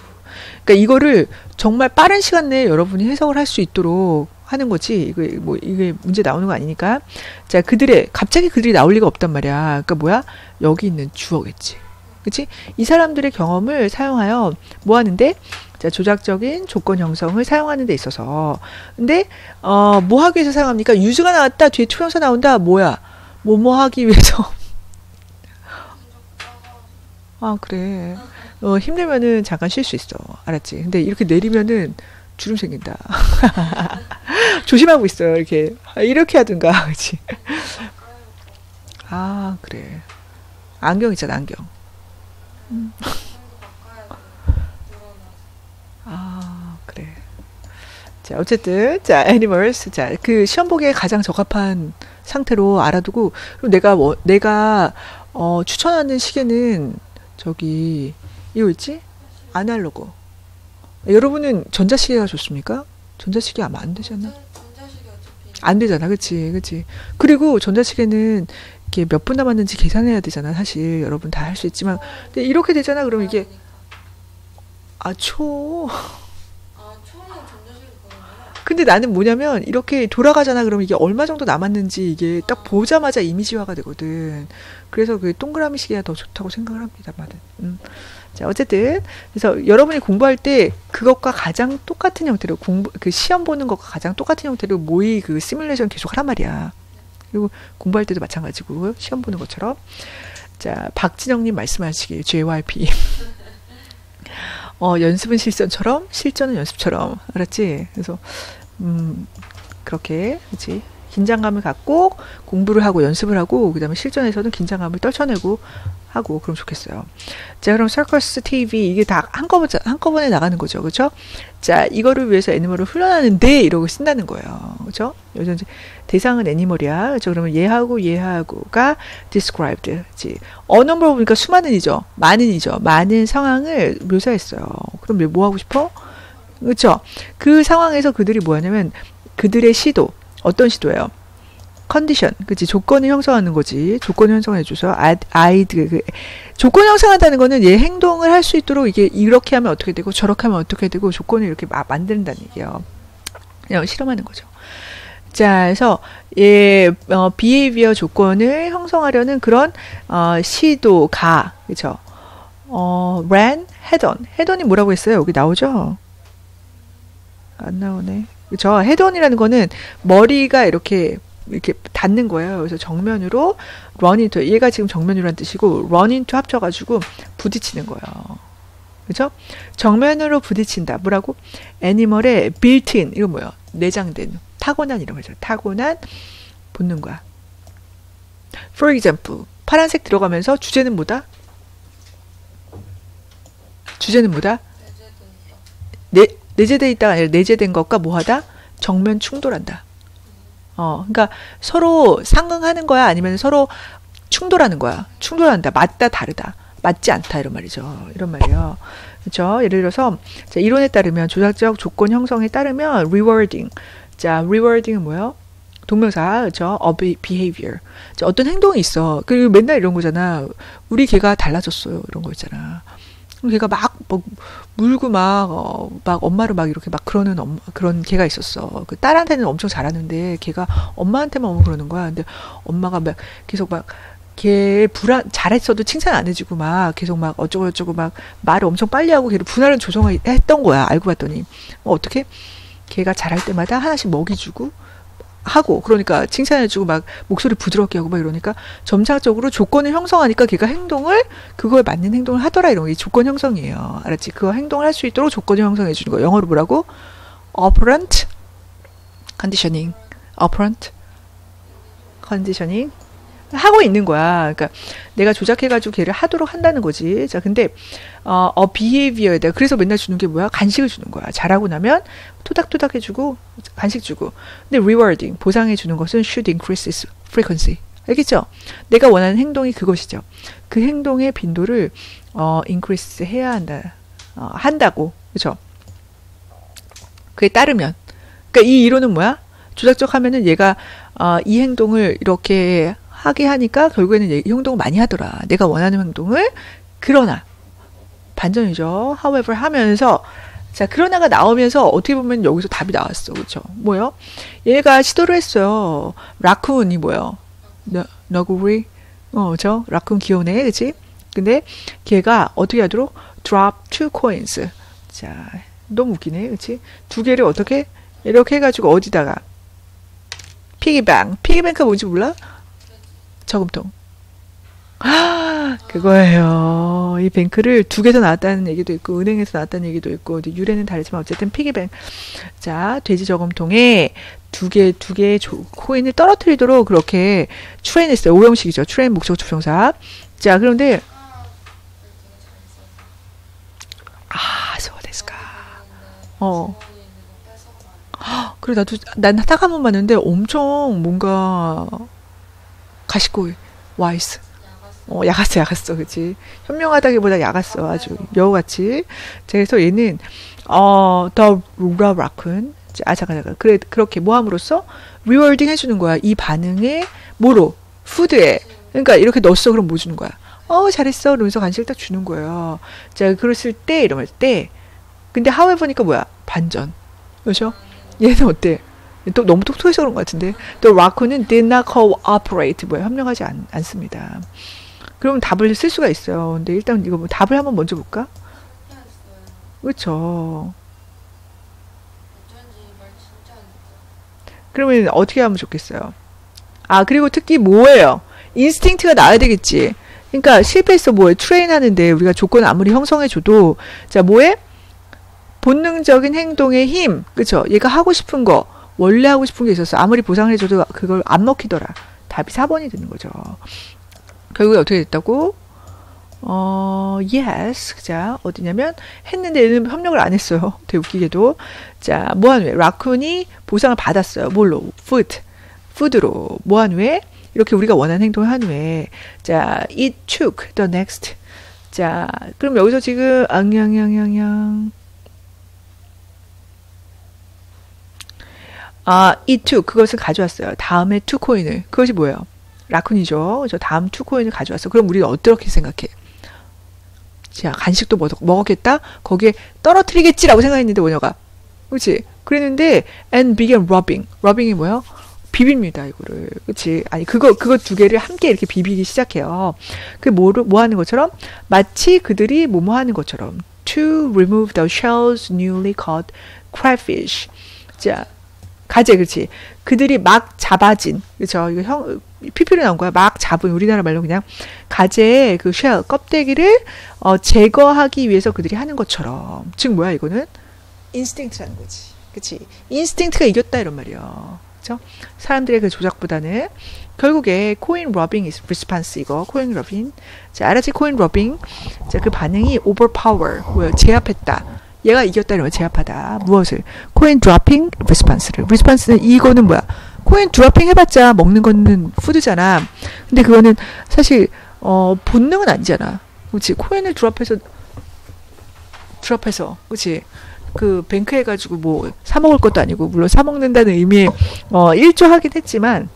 그러니까 이거를 정말 빠른 시간 내에 여러분이 해석을 할 수 있도록 하는 거지. 이게 뭐 이게 문제 나오는 거 아니니까. 자, 그들의 갑자기 그들이 나올 리가 없단 말이야. 그러니까 뭐야? 여기 있는 주어겠지. 그치? 이 사람들의 경험을 사용하여 뭐 하는데? 자, 조작적인 조건 형성을 사용하는 데 있어서. 근데, 어, 뭐 하기 위해서 사용합니까? use가 나왔다, 뒤에 to부정사 나온다, 뭐야? 뭐, 뭐 하기 위해서. 아, 그래. 어, 힘들면은 잠깐 쉴 수 있어. 알았지? 근데 이렇게 내리면은 주름 생긴다. 조심하고 있어요. 이렇게. 아, 이렇게 하든가. 그치? 아, 그래. 안경 있잖아, 안경. 아, 그래. 자, 어쨌든, 자, animals. 자, 그 시험 보기에 가장 적합한 상태로 알아두고, 그리고 내가, 뭐, 내가, 어, 추천하는 시계는, 저기, 이거 있지? 아날로그. 여러분은 전자시계가 좋습니까? 전자시계 아마 안 어차피 안 되잖아. 그치, 그치. 그리고 전자시계는 이게 몇 분 남았는지 계산해야 되잖아. 사실 여러분 다 할 수 있지만. 근데 이렇게 되잖아. 그럼 이게, 아, 초. 근데 나는 뭐냐면 이렇게 돌아가잖아. 그러면 이게 얼마 정도 남았는지 이게 딱 보자마자 이미지화가 되거든. 그래서 그 동그라미 시계가 더 좋다고 생각을 합니다만은. 음. 자, 어쨌든 그래서 여러분이 공부할 때 그것과 가장 똑같은 형태로 공부 그 시험 보는 것과 가장 똑같은 형태로 모의 그 시뮬레이션 계속 하란 말이야. 그리고 공부할 때도 마찬가지고 시험 보는 것처럼. 자, 박진영님 말씀하시길 JYP. 어, 연습은 실전처럼, 실전은 연습처럼. 알았지? 그래서, 음, 그렇게, 그치? 긴장감을 갖고 공부를 하고 연습을 하고, 그 다음에 실전에서는 긴장감을 떨쳐내고 하고, 그럼 좋겠어요. 자, 그럼 서커스 TV, 이게 다 한꺼번에, 한꺼번에 나가는 거죠. 그쵸? 자, 이거를 위해서 애니멀을 훈련하는데, 이러고 쓴다는 거예요. 그쵸? 요즘 대상은 애니멀이야. 그쵸? 그러면 얘하고 얘하고가 described. 그치? 어넘버 보니까 수많은이죠. 많은이죠. 많은 상황을 묘사했어요. 그럼 뭐 하고 싶어? 그렇죠. 그 상황에서 그들이 뭐하냐면 그들의 시도 어떤 시도예요? 컨디션, 그치 조건을 형성하는 거지. 조건을 형성해줘서 아, 아이들 그 조건 형성한다는 거는 얘 행동을 할 수 있도록 이게 이렇게 하면 어떻게 되고 저렇게 하면 어떻게 되고 조건을 이렇게 마, 만든다는 얘기예요. 그냥 실험하는 거죠. 자, 그래서 예, 어, 비헤이비어 조건을 형성하려는 그런 어, 시도가 그렇죠. 어, on. head on이 뭐라고 했어요? 여기 나오죠? 안 나오네. head on이라는 거는 머리가 이렇게 이렇게 닿는 거예요. 그래서 정면으로 into 얘가 지금 정면으로란 뜻이고 into 합쳐가지고 부딪히는 거예요. 그렇죠? 정면으로 부딪힌다. 뭐라고? 애니멀의 built-in 이거 뭐예요? 내장된 타고난 이런 거죠. 타고난 본능과. For example, 파란색 들어가면서 주제는 뭐다? 주제는 뭐다? 내재돼 있다가 아니라 내재된 것과 뭐하다? 정면 충돌한다. 어, 그러니까 서로 상응하는 거야 아니면 서로 충돌하는 거야. 충돌한다. 맞다 다르다. 맞지 않다 이런 말이죠. 이런 말이에요. 그렇죠? 예를 들어서 자, 이론에 따르면 조작적 조건 형성에 따르면 rewarding. 자, rewarding은 뭐예요? 동명사, 그렇죠? of behavior. 자, 어떤 행동이 있어. 그리고 맨날 이런 거잖아. 우리 걔가 달라졌어요. 이런 거 있잖아. 걔가 막, 뭐, 물고 막, 어, 막 엄마를 막 이렇게 막 그러는 엄마, 그런 걔가 있었어. 그 딸한테는 엄청 잘하는데 걔가 엄마한테만 그러는 거야. 근데 엄마가 막 계속 막, 걔 불안, 잘했어도 칭찬 안 해주고 막 계속 막 어쩌고 저쩌고 막 말을 엄청 빨리 하고 걔를 분할은 조정했던 거야. 알고 봤더니. 어, 어떻게? 걔가 잘할 때마다 하나씩 먹이 주고 하고 그러니까 칭찬해주고 막 목소리 부드럽게 하고 막 이러니까 점차적으로 조건을 형성하니까 걔가 행동을 그거에 맞는 행동을 하더라 이런 게 조건 형성이에요. 알았지? 그거 행동을 할 수 있도록 조건을 형성해 주는 거. 영어로 뭐라고? operant conditioning. operant conditioning. 하고 있는 거야. 그러니까 내가 조작해가지고 걔를 하도록 한다는 거지. 자, 근데 어, 어 대해 그래서 맨날 주는 게 뭐야? 간식을 주는 거야. 잘하고 나면 토닥토닥 해주고 간식 주고. 근데 rewarding 보상해 주는 것은 should increase its frequency. 알겠죠? 내가 원하는 행동이 그것이죠. 그 행동의 빈도를 어, increase 해야 한다. 어, 한다고. 그죠? 그에 따르면. 그러니까 이 이론은 뭐야? 조작적 하면은 얘가 어, 이 행동을 이렇게 하게 하니까 결국에는 이 행동을 많이 하더라. 내가 원하는 행동을 그러나 반전이죠. however 하면서 자 그러나가 나오면서 어떻게 보면 여기서 답이 나왔어. 그렇죠? 뭐요? 얘가 시도를 했어요. 라쿤이 뭐요? 너, 너구리? 어, 저 라쿤 귀여우네. 그치? 근데 걔가 어떻게 하도록 drop two coins. 자, 너무 웃기네. 그치? 두 개를 어떻게? 이렇게 해가지고 어디다가 피기뱅. 피기뱅크가 뭔지 몰라? 저금통. 아, 그거예요. 이 뱅크를 두 개서 나왔다는 얘기도 있고, 은행에서 나왔다는 얘기도 있고, 유래는 다르지만 어쨌든 피기뱅. 자, 돼지 저금통에 두 개, 두 개의 조, 코인을 떨어뜨리도록 그렇게 추렌했어요. 오형식이죠. 추렌 목적 조명사. 자, 그런데, 아, 소데스까. 어. 그래, 나도, 난번 봤는데 엄청 뭔가, 가시고, 와이스. 어, 야갔어, 야갔어, 그치? 현명하다기보다 야갔어, 아주 여우같이. 그래서 얘는 어, 더 루라 라쿤. 아, 잠깐, 잠깐. 그래, 그렇게 모함으로써 리월딩 해주는 거야. 이 반응에 뭐로? 푸드에. 그러니까 이렇게 넣었어, 그럼 뭐 주는 거야? 어, 잘했어. 그러면서 간식을 딱 주는 거예요. 자, 그랬을 때, 이러면 때. 근데 하회 보니까 뭐야? 반전. 그죠? 얘는 어때? 또 너무 똑똑해서 그런 것 같은데. 또 라쿤은 did not cooperate. 뭐야? 협력하지 않, 않습니다. 그럼 답을 쓸 수가 있어요. 근데 일단 이거 뭐 답을 한번 먼저 볼까? 그렇죠. 그러면 어떻게 하면 좋겠어요? 아 그리고 특히 뭐예요? instinct가 나와야 되겠지. 그러니까 실패했어 뭐해? train 하는데 우리가 조건 아무리 형성해 줘도 자 뭐해? 본능적인 행동의 힘, 그쵸? 얘가 하고 싶은 거 원래 하고 싶은 게 있었어. 아무리 보상을 해줘도 그걸 안 먹히더라. 답이 4번이 되는 거죠. 결국에 어떻게 됐다고? 어, yes. 자, 어디냐면, 했는데 얘는 협력을 안 했어요. 되게 웃기게도. 자, 뭐한 후에, 라쿤이 보상을 받았어요. 뭘로? food. food로. 뭐한 후에, 이렇게 우리가 원하는 행동을 한 후에, 자, it took the next. 자, 그럼 여기서 지금, 앙양양양양. 아, it took. 그것을 가져왔어요. 다음에 two coin을. 그것이 뭐예요? 라쿤이죠. 그래서 다음 two coin을 가져왔어. 그럼 우리는 어떻게 생각해? 자, 간식도 먹, 먹었겠다? 거기에 떨어뜨리겠지라고 생각했는데, 원효가. 그치? 그랬는데, and began robbing. robbing이 뭐야? 비빕니다, 이거를. 그치? 아니, 그거, 그거 두 개를 함께 이렇게 비비기 시작해요. 그 뭐를, 뭐 하는 것처럼? 마치 그들이 뭐뭐 하는 것처럼. to remove the shells newly caught crayfish. 자, 가재, 그렇지. 그들이 막 잡아진, 그렇죠. 이거 형 PP로 나온 거야. 막 잡은 우리나라 말로 그냥 가재의 그 shell, 껍데기를 어, 제거하기 위해서 그들이 하는 것처럼. 즉 뭐야 이거는 instinct라는 거지. 그렇지. instinct가 이겼다 이런 말이야. 그렇죠? 사람들의 그 조작보다는 결국에 coin rubbing response 이거 coin rubbing. 자, 알았지? coin rubbing. 자, 그 반응이 overpower 뭐야? 제압했다. 얘가 이겼다 이러면 제압하다. 무엇을? coin dropping response를. response는 이거는 뭐야? 코인 드로핑 해봤자 먹는 거는 푸드잖아. 근데 그거는 사실 어 본능은 아니잖아. 그렇지? 코인을 드롭해서 드롭해서 그렇지? 그 뱅크 해 가지고 뭐 사 먹을 것도 아니고 물론 사 먹는다는 의미에 어 일조하긴 했지만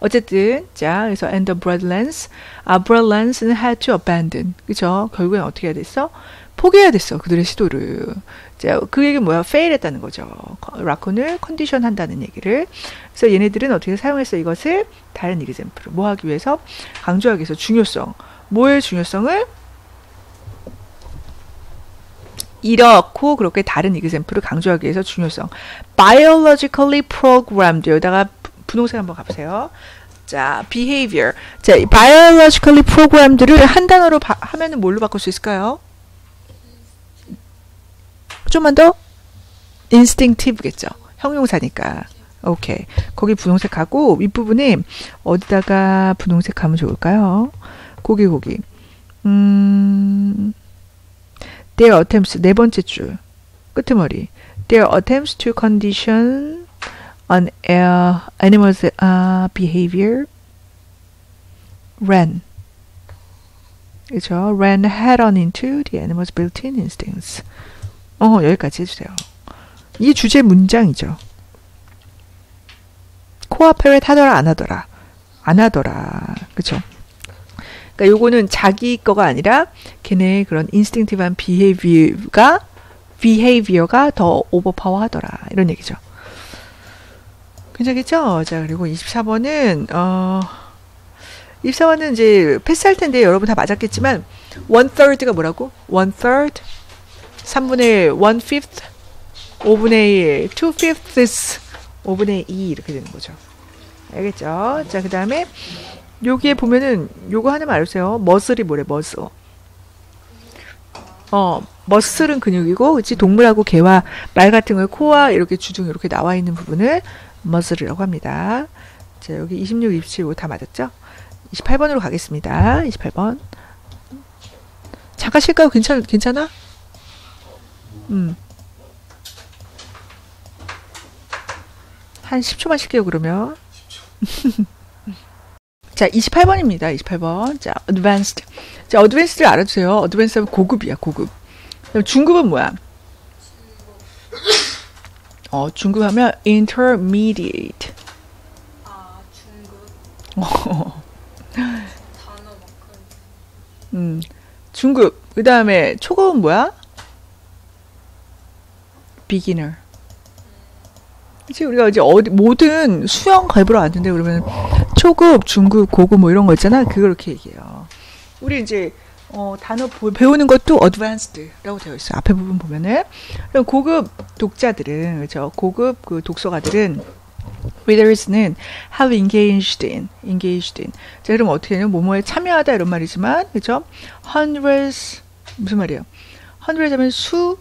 어쨌든 자 그래서 and the Breadlands 아 Breadlands는 had to abandon 그죠 결국엔 어떻게 해야 됐어 포기해야 됐어 그들의 시도를. 자 그 얘기 뭐야? fail했다는 거죠. 라콘을 컨디션 한다는 얘기를. 그래서 얘네들은 어떻게 사용했어 이것을 다른 이그젠플을 뭐 하기 위해서? 강조하기 위해서 중요성. 뭐의 중요성을? 이렇고 그렇게 다른 이그젠플을 강조하기 위해서 중요성. biologically programmed. 여기다가 분홍색 한번 가보세요. 자, behavior. 자, biologically programmed를 한 단어로 바, 하면은 뭘로 바꿀 수 있을까요? 좀만 더 instinctive겠죠. 형용사니까. 오케이. 거기 분홍색 하고 윗부분에 어디다가 분홍색 하면 좋을까요? 고기 고기. 음. their attempts 네 번째 줄 끄트머리. their attempts to condition on uh, animals' uh, behavior ran. 그죠? ran head on into the animal's built-in instincts. 어, 여기까지 해주세요. 이 주제 문장이죠. cooperate를 하더라, 안 하더라. 안 하더라. 그쵸? 그러니까 요거는 자기 거가 아니라 걔네의 그런 instinctive한 behavior가 behavior가 더 오버파워 하더라. 이런 얘기죠. 괜찮겠죠? 자, 그리고 24번은, 어, 24번은 이제 패스할 텐데 여러분 다 맞았겠지만, one third가 뭐라고? one third? 3분의 1 fifth? 5분의 1, 2 fifths, 5분의 2 이렇게 되는 거죠. 알겠죠? 자, 그 다음에 여기에 보면은 요거 하나만 알려주세요. 머슬이 뭐래, 머슬. 어, 머슬은 근육이고, 그치? 동물하고 개와 말 같은 걸 코와 이렇게 주둥 이렇게 나와 있는 부분을 머슬이라고 합니다. 자, 여기 26, 27, 이거 다 맞았죠? 28번으로 가겠습니다. 28번. 잠깐 쉴까요? 괜찮, 괜찮아? 음. 한 10초만 쉴게요, 그러면. 자, 28번입니다. 28번. 자, advanced. 자, advanced를 알아주세요. advanced는 고급이야, 고급. 그럼 중급은 뭐야? 어, 중급 하면 intermediate. 아 중급 어, 단어 음, 중급. 그 다음에 초급은 뭐야? Beginner. 그치, 우리가 이제 어디, 모든 수영 가입으로 왔는데, 그러면 초급, 중급, 고급 뭐 이런 거 있잖아. 그렇게 얘기해요. 우리 이제, 어, 단어 보- 배우는 것도 advanced라고 되어 있어요. 앞에 부분 보면은. 그럼 고급 독자들은, 그죠. 고급 그 독서가들은, readers는 have engaged in, engaged in. 자, 그럼 어떻게 되냐면, 뭐뭐에 참여하다 이런 말이지만, 그죠. hundreds, 무슨 말이에요? hundreds 하면 수,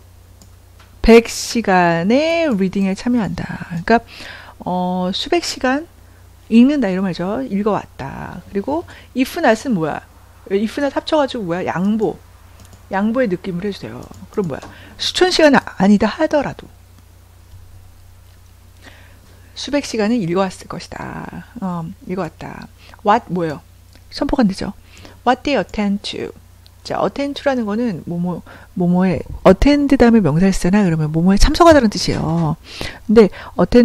100시간의 리딩에 참여한다. 그러니까 어, 수백 시간 읽는다 이런 말이죠. 읽어왔다. 그리고 if not은 뭐야? if not 합쳐가지고 뭐야? 양보. 양보의 느낌을 해주세요. 그럼 뭐야? 수천 시간은 아니다 하더라도 수백 시간은 읽어왔을 것이다. 어, 읽어왔다. what 뭐예요? 선포가 안 되죠. what they attend to. 자, to라는 거는 뭐뭐 뭐뭐에 attend 다음에 명사를 쓰잖아. 그러면 뭐뭐에 참석하다는 뜻이에요. 근데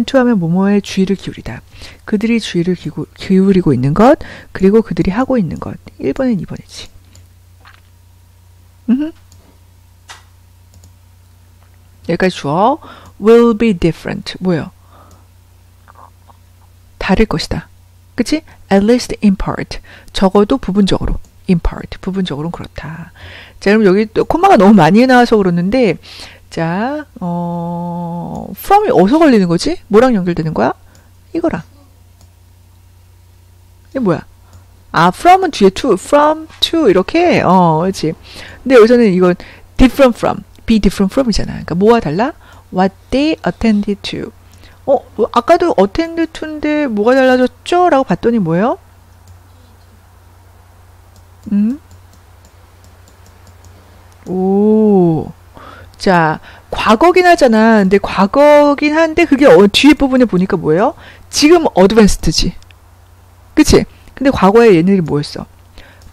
to 하면 뭐뭐에 주의를 기울이다. 그들이 주의를 기구, 기울이고 있는 것, 그리고 그들이 하고 있는 것. 1번엔 2번이지. 음. 여기까지 주어 will be different. 뭐예요? 다를 것이다. 그치? at least in part. 적어도 부분적으로. In part. 부분적으로는 그렇다. 자, 그럼 여기 또 코마가 너무 많이 나와서 그러는데, 자, 어, from이 어디서 걸리는 거지? 뭐랑 연결되는 거야? 이거랑. 이게 뭐야? 아, from은 뒤에 to, from, to, 이렇게, 어, 그렇지. 근데 여기서는 이건 different from, be different from이잖아. 그러니까 뭐와 달라? what they attended to. 어, 어, 아까도 attend to인데 뭐가 달라졌죠? 라고 봤더니 뭐예요? 음? 오, 자, 과거긴 하잖아. 근데 과거긴 한데 그게 어, 뒤에 부분에 보니까 뭐예요? 지금 어드밴스드지. 그치? 근데 과거에 얘네들이 뭐였어?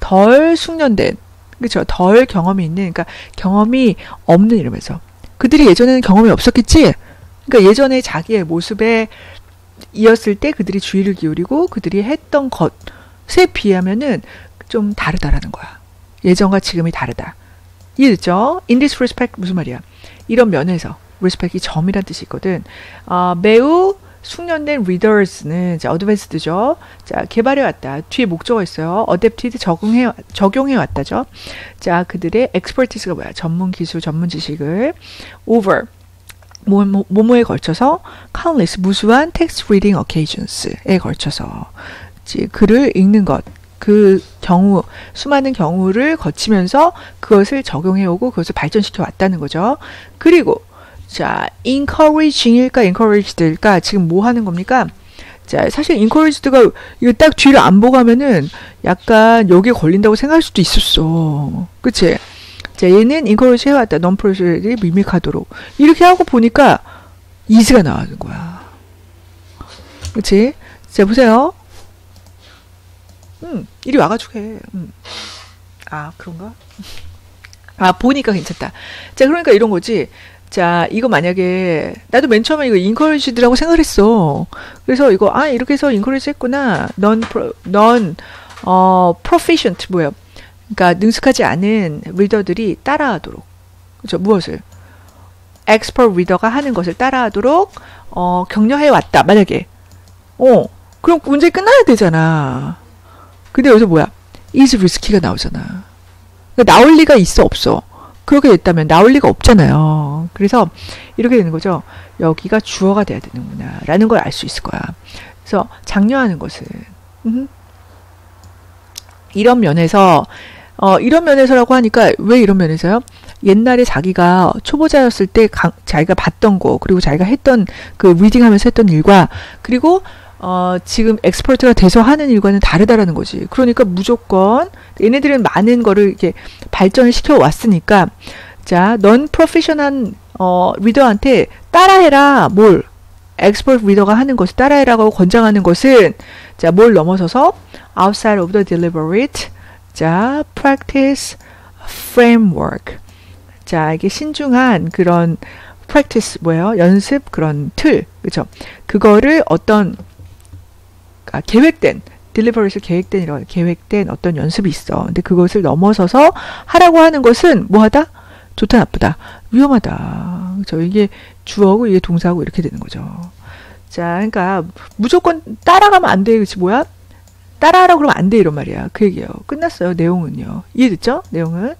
덜 숙련된, 그쵸? 덜 경험이 있는, 그러니까 경험이 없는 이름에서. 그들이 예전에는 경험이 없었겠지? 그러니까 예전에 자기의 모습에 이었을 때 그들이 주의를 기울이고 그들이 했던 것에 비하면은 좀 다르다라는 거야. 예전과 지금이 다르다. 이해됐죠? In this respect 무슨 말이야? 이런 면에서 respect이 점이란 뜻이 있거든. 어, 매우 숙련된 readers는 자, advanced죠. 자, 개발해 왔다. 뒤에 목적어 있어요. adapted 적응해 적용해 왔다죠. 자, 그들의 expertise가 뭐야? 전문 기술, 전문 지식을 over 뭐뭐에 걸쳐서 countless 무수한 text reading occasions에 걸쳐서 이제 글을 읽는 것. 그 경우 수많은 경우를 거치면서 그것을 적용해 오고 그것을 발전시켜 왔다는 거죠. 그리고 자, encouraging일까 encouraged일까 지금 뭐 하는 겁니까? 자, 사실 encouraged가 이거 딱 뒤를 안 보고 하면은 약간 여기에 걸린다고 생각할 수도 있었어. 그치? 자, 얘는 encourage 해왔다. non-professional이 밋밋하도록. 이렇게 하고 보니까 이즈가 나오는 거야. 그치? 자, 보세요. 음, 이리 와가지고 해. 음. 아, 그런가? 아, 보니까 괜찮다. 자, 그러니까 이런 거지. 자, 이거 만약에, 나도 맨 처음에 이거 인커리지드라고 생각을 했어. 그래서 이거, 아, 이렇게 해서 인커리지 했구나. 넌, 프로, 넌, 어, proficient, 뭐야. 그러니까 능숙하지 않은 리더들이 따라하도록. 그죠 무엇을? expert 리더가 하는 것을 따라하도록, 어, 격려해 왔다. 만약에. 어, 그럼 문제 끝나야 되잖아. 근데 여기서 뭐야? is risky가 나오잖아. 그러니까 나올 리가 있어, 없어. 그렇게 됐다면 나올 리가 없잖아요. 그래서 이렇게 되는 거죠. 여기가 주어가 돼야 되는구나. 라는 걸 알 수 있을 거야. 그래서 장려하는 것은, 음, 이런 면에서, 어, 이런 면에서라고 하니까 왜 이런 면에서요? 옛날에 자기가 초보자였을 때 가, 자기가 봤던 거, 그리고 자기가 했던 그 reading 하면서 했던 일과, 그리고 어, 지금 expert가 돼서 하는 일과는 다르다라는 거지. 그러니까 무조건 얘네들은 많은 거를 이렇게 발전을 시켜 왔으니까 자, 넌 프로페셔널한 어, reader한테 따라해라. 뭘? expert reader가 하는 것을 따라해라고 권장하는 것은 자, 뭘 넘어서서 outside of the deliberate 자, practice framework. 자, 이게 신중한 그런 practice 뭐예요? 연습 그런 틀. 그렇죠? 그거를 어떤 아, 계획된 딜리버리에서 계획된 이런 계획된 어떤 연습이 있어. 근데 그것을 넘어서서 하라고 하는 것은 뭐하다? 좋다 나쁘다 위험하다. 그죠? 이게 주어고 이게 동사고 이렇게 되는 거죠. 자, 그러니까 무조건 따라가면 안 돼. 그치 뭐야? 따라하라 그러면 안 돼 이런 말이야. 그 얘기예요. 끝났어요. 내용은요. 이해됐죠? 내용은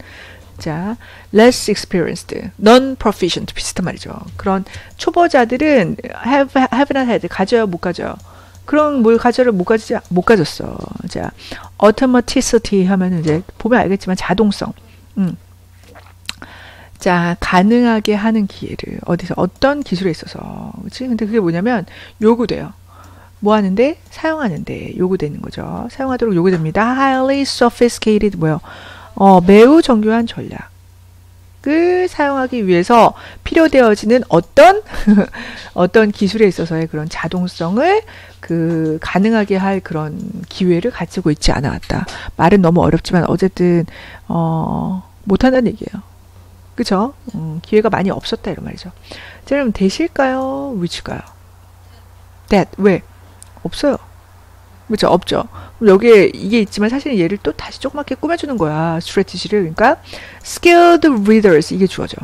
자, less experienced, non-proficient 비슷한 말이죠. 그런 초보자들은 have, have not had 가져요, 못 가져요. 그런 뭘 가져를 못 가지 못 가졌어. 자, automaticity 하면 이제 보면 알겠지만 자동성. 음. 자, 가능하게 하는 기회를 어디서 어떤 기술에 있어서. 그렇지? 근데 그게 뭐냐면 요구돼요. 뭐 하는데? 사용하는데 요구되는 거죠. 사용하도록 요구됩니다. highly sophisticated 뭐요? 어, 매우 정교한 전략. 을 사용하기 위해서 필요되어지는 어떤 어떤 기술에 있어서의 그런 자동성을 그 가능하게 할 그런 기회를 가지고 있지 않았다. 말은 너무 어렵지만 어쨌든 어 못한다는 얘기예요. 그죠? 음, 기회가 많이 없었다 이런 말이죠. 자, 그럼 대실까요? 위치가요? that 왜 없어요. 그렇죠? 없죠. 여기에 이게 있지만 사실 얘를 또 다시 조그맣게 꾸며주는 거야. 스트레티지를. 그러니까 skilled readers 이게 주어져.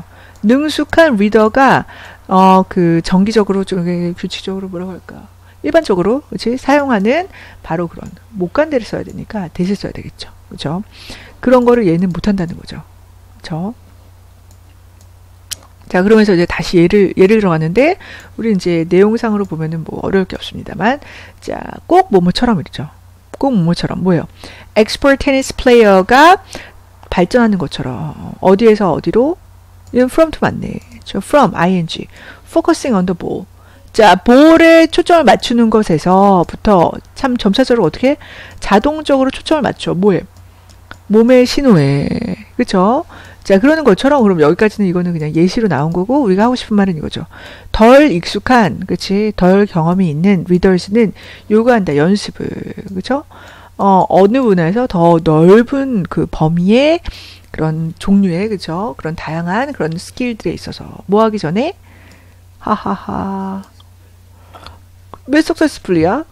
능숙한 리더가 어 그 정기적으로 좀 규칙적으로 뭐라고 할까? 일반적으로 그렇지 사용하는 바로 그런 목간대를 써야 되니까 대신 써야 되겠죠. 그렇죠? 그런 거를 얘는 못 한다는 거죠. 그렇죠? 자, 그러면서 이제 다시 예를, 예를 들어갔는데, 우리 이제 내용상으로 보면은 뭐 어려울 게 없습니다만, 자, 꼭 뭐뭐처럼 이죠. 꼭 뭐뭐처럼. 뭐예요? expert tennis player가 발전하는 것처럼. 어디에서 어디로? 이건 from도 맞네. 저 from, ing. focusing on the ball. 자, 볼에 초점을 맞추는 것에서부터 참 점차적으로 어떻게 자동적으로 초점을 맞춰. 뭐에? 몸의 신호에. 그쵸? 자, 그러는 것처럼 그럼 여기까지는 이거는 그냥 예시로 나온 거고 우리가 하고 싶은 말은 이거죠. 덜 익숙한, 그치? 덜 경험이 있는 리더스는 요구한다, 연습을. 그쵸? 어, 어느 분야에서 더 넓은 그 범위의 그런 종류의, 그죠? 그런 다양한 그런 스킬들에 있어서 뭐 하기 전에? 하하하. 왜 successfully야?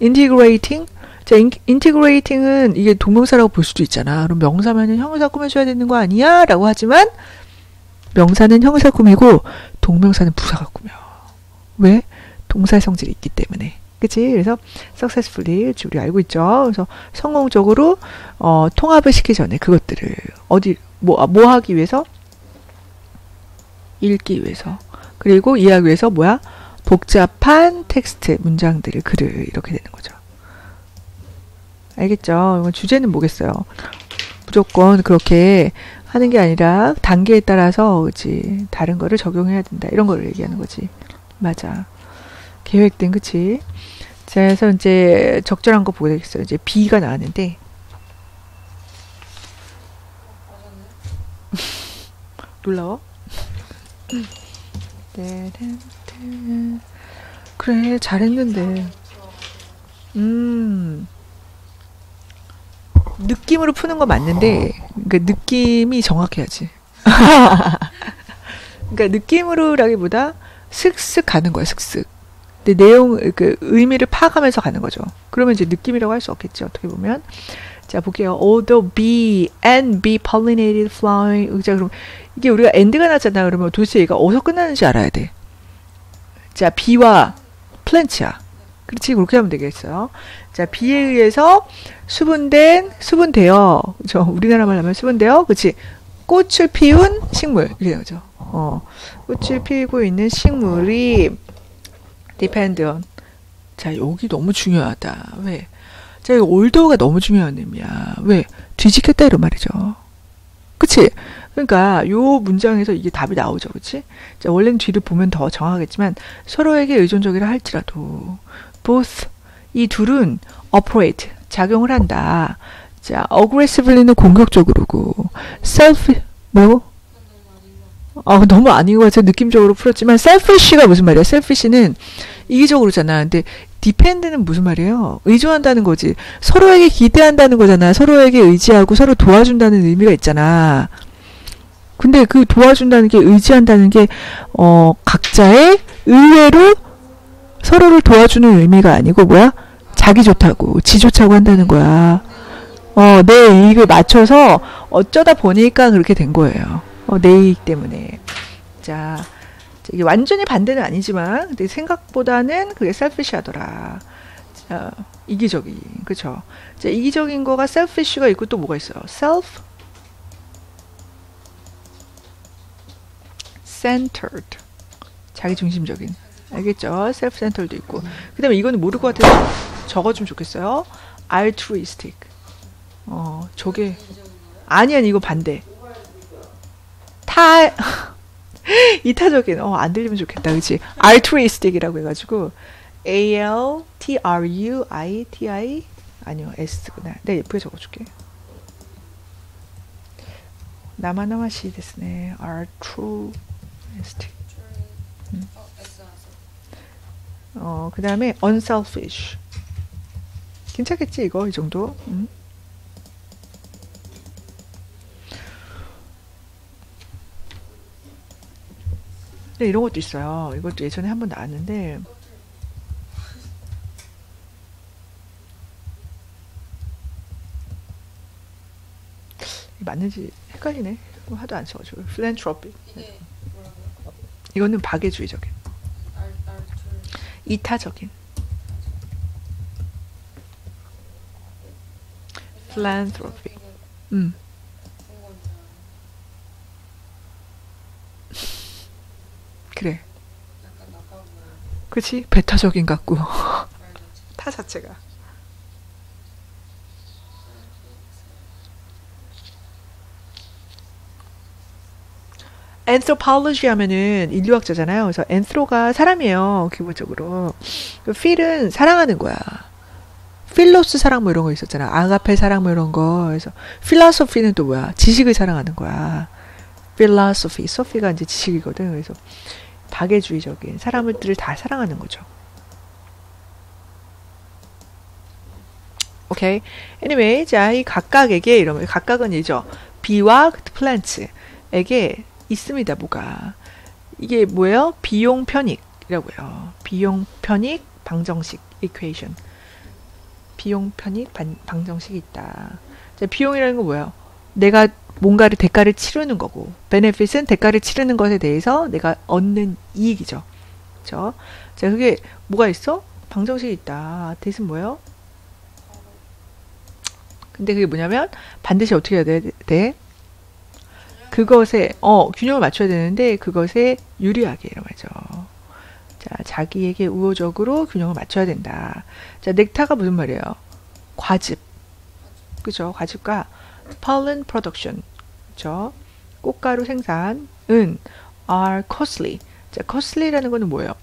integrating? 자, 인, integrating은 이게 동명사라고 볼 수도 있잖아. 그럼 명사면은 형사 꾸며줘야 되는 거 아니야? 라고 하지만 명사는 형사 꾸미고 동명사는 부사가 꾸며. 왜? 동사의 성질이 있기 때문에. 그치? 그래서 successfully 우리 알고 있죠. 그래서 성공적으로 어, 통합을 시키기 전에 그것들을 어디 뭐, 뭐 하기 위해서 읽기 위해서 그리고 이해하기 위해서 뭐야? 복잡한 텍스트 문장들을 글을 이렇게 되는 거죠. 알겠죠? 주제는 뭐겠어요? 무조건 그렇게 하는 게 아니라 단계에 따라서 그치 다른 거를 적용해야 된다. 이런 거를 얘기하는 거지. 맞아. 계획된 그치? 자 그래서 이제 적절한 거 보게 되겠어요. 이제 B가 나왔는데. 놀라워 그래 잘했는데 음 느낌으로 푸는 거 맞는데 그 느낌이 정확해야지. 그러니까 느낌으로라기보다 슥슥 가는 거야, 슥슥. 근데 내용 그 의미를 파악하면서 가는 거죠. 그러면 이제 느낌이라고 할 수 없겠지 어떻게 보면. 자 볼게요. Although bee and bee pollinated flowering. 자 그럼 이게 우리가 엔드가 나잖아. 그러면 도대체 얘가 어디서 끝나는지 알아야 돼. 자 bee와 plant야. 그렇지 그렇게 하면 되겠어요. 자 비에 의해서 수분된 수분되어 저 우리나라 말로 하면 수분되어 그렇지 꽃을 피운 식물 이렇게 되죠. 어 꽃을 피우고 있는 식물이 depend on 자 여기 너무 중요하다. 왜? 자 이거 올더가 너무 중요한 의미야. 왜? 뒤집혔다 이런 말이죠. 그치? 그러니까 요 문장에서 이게 답이 나오죠. 자 원래는 뒤를 보면 더 정하겠지만 서로에게 의존적이라 할지라도 both 이 둘은 operate 작용을 한다. 자, aggressively는 공격적으로고 self 뭐라고? 아, 너무 아닌 것 같아. 느낌적으로 풀었지만 selfish가 무슨 말이야? selfish는 이기적으로잖아. 근데 depend는 무슨 말이에요? 의존한다는 거지. 서로에게 기대한다는 거잖아. 서로에게 의지하고 서로 도와준다는 의미가 있잖아. 근데 그 도와준다는 게 의지한다는 게 어, 각자의 의외로 서로를 도와주는 의미가 아니고 뭐야? 자기 좋다고, 지 좋다고 한다는 거야. 어, 내 이익을 맞춰서 어쩌다 보니까 그렇게 된 거예요. 어, 내 이익 때문에. 자, 이게 완전히 반대는 아니지만, 근데 생각보다는 그게 셀피시하더라. 자, 이기적인, 그쵸? 자, 이기적인 거가 셀피쉬가 있고 또 뭐가 있어요? self centered. 자기 중심적인. 알겠죠? self centered도 있고. 그 다음에 이거는 모를 것 같아서 적어주면 좋겠어요. altruistic. 어, 저게. 아니, 아니, 이거 반대. 타, 이타적인, 어, 안 들리면 좋겠다. 그치? altruistic이라고 해가지고, A-L-T-R-U-I-T-I? 아니요, S구나. 네, 예쁘게 적어줄게. 나마나마시 altruistic. 음. 어, S 나왔어. 어, 그 다음에 unselfish. 괜찮겠지, 이거, 이 정도? 음. 네, 이런 것도 있어요. 이것도 예전에 한번 나왔는데, 맞는지 헷갈리네. 뭐 하도 안 써가지고. philanthropic. 이거는 박애주의적인. 이타적인. 되게 음. 그래. 그치? 배타적인 같고. 타 자체가. Anthropology 하면은 인류학자잖아요. 그래서 anthro가 사람이에요. 기본적으로. 그 feel은 사랑하는 거야. 필로스 사랑 뭐 이런 거 있었잖아. 아가페 사랑 뭐 이런 거. 그래서 필라소피는 또 뭐야? 지식을 사랑하는 거야. 필라소피, 소피가 이제 지식이거든. 그래서 박애주의적인 사람들을 다 사랑하는 거죠. 오케이. anyway, 자, 이 각각에게 이러면 각각은 이죠. 비와 플란츠에게 있습니다. 뭐가 이게 뭐예요? 비용 편익이라고요. 비용 편익 방정식 equation. 비용 편익 반, 방정식이 있다. 자, 비용이라는 건 뭐예요? 내가 뭔가를 대가를 치르는 거고 benefit은 대가를 치르는 것에 대해서 내가 얻는 이익이죠. 그렇죠? 자, 그게 뭐가 있어? 방정식이 있다. 대신 뭐예요? 근데 그게 뭐냐면 반드시 어떻게 해야 돼? 돼? 그것에 어 균형을 맞춰야 되는데 그것에 유리하게 이런 말이죠. 자 자기에게 우호적으로 균형을 맞춰야 된다. 자 넥타가 무슨 말이에요? 과즙, 그죠? 과즙과 pollen production, 그죠? 꽃가루 생산은 are costly. 자 costly라는 거는 뭐예요?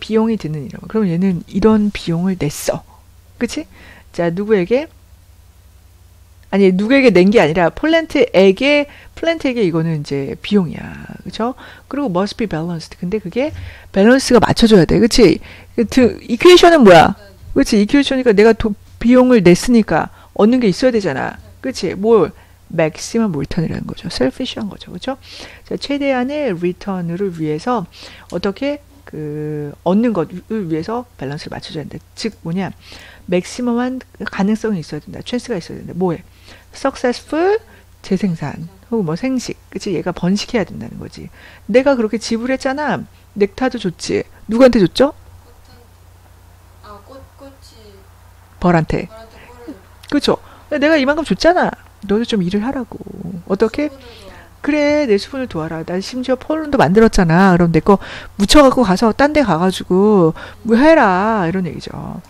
비용이 드는 이런. 그럼 얘는 이런 비용을 냈어, 그치? 자 누구에게? 아니 누구에게 낸 게 아니라 plant에게 plant에게 이거는 이제 비용이야. 그쵸? 그리고 must be balanced. 근데 그게 밸런스가 맞춰줘야 돼. 그치? 그 equation은 뭐야? 그치? equation이니까 내가 도, 비용을 냈으니까 얻는 게 있어야 되잖아. 그치? 뭘? maximum return이라는 거죠. selfish한 거죠. 그쵸? 자 최대한의 return을 위해서 어떻게 그 얻는 것을 위해서 밸런스를 맞춰줘야 된다. 즉 뭐냐? 맥시멈한 가능성이 있어야 된다. 찬스가 있어야 된다. 뭐해 successful 재생산 혹은 뭐 생식 그치? 얘가 번식해야 된다는 거지. 내가 그렇게 지불했잖아. 넥타도 줬지. 누구한테 줬죠? 아, 꽃, 꽃이. 벌한테. 그쵸? 내가 이만큼 줬잖아. 너도 좀 일을 하라고. 어떻게? 그래 내 수분을 도와라. 나 심지어 폴론도 만들었잖아. 그럼 내 거 묻혀갖고 가서 딴 데 가가지고 뭐 해라. 이런 얘기죠.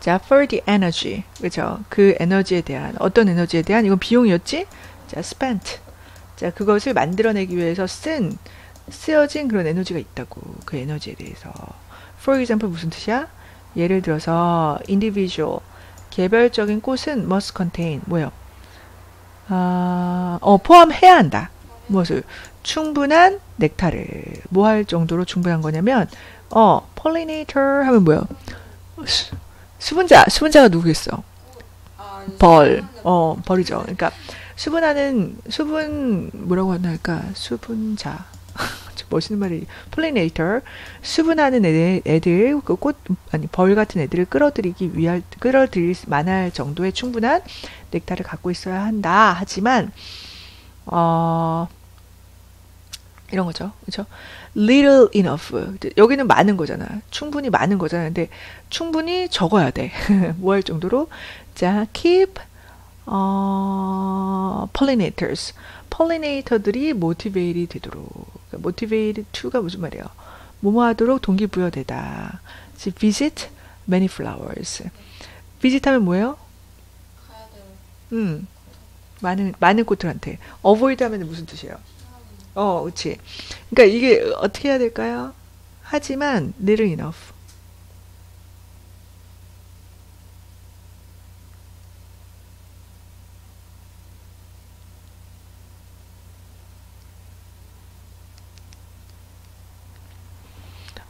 자 for the energy. 그죠 그 에너지에 대한 어떤 에너지에 대한? 이건 비용이었지 자 spent 자 그것을 만들어내기 위해서 쓴 쓰여진 그런 에너지가 있다고 그 에너지에 대해서 for example 무슨 뜻이야 예를 들어서 individual 개별적인 꽃은 must contain 뭐요 아, 어, 포함해야 한다. 무엇을? 충분한 넥타를 뭐 할 정도로 충분한 거냐면 어, pollinator 하면 뭐야? 수, 수분자, 수분자가 누구겠어? 벌, 어, 벌이죠. 그러니까 수분하는 수분 뭐라고 하나 할까? 수분자. 좀 멋있는 말이 pollinator 수분하는 애들, 애들 그 꽃 아니 벌 같은 애들을 끌어들이기 위할 끌어들일 만할 정도의 충분한 넥타를 갖고 있어야 한다. 하지만 어 이런 거죠. 그렇죠? little enough. 여기는 많은 거잖아. 충분히 많은 거잖아. 근데 충분히 적어야 돼. 뭐 할 정도로? 자, keep 어, pollinators. pollinator들이 motivated 되도록. 그러니까 motivated to가 무슨 말이에요? 뭐뭐 하도록 동기부여되다. 즉, visit many flowers. visit 하면 뭐예요? 음, 많은, 많은 꽃들한테. avoid 하면 무슨 뜻이에요? 어, 그치. 그러니까 이게 어떻게 해야 될까요? 하지만 little enough.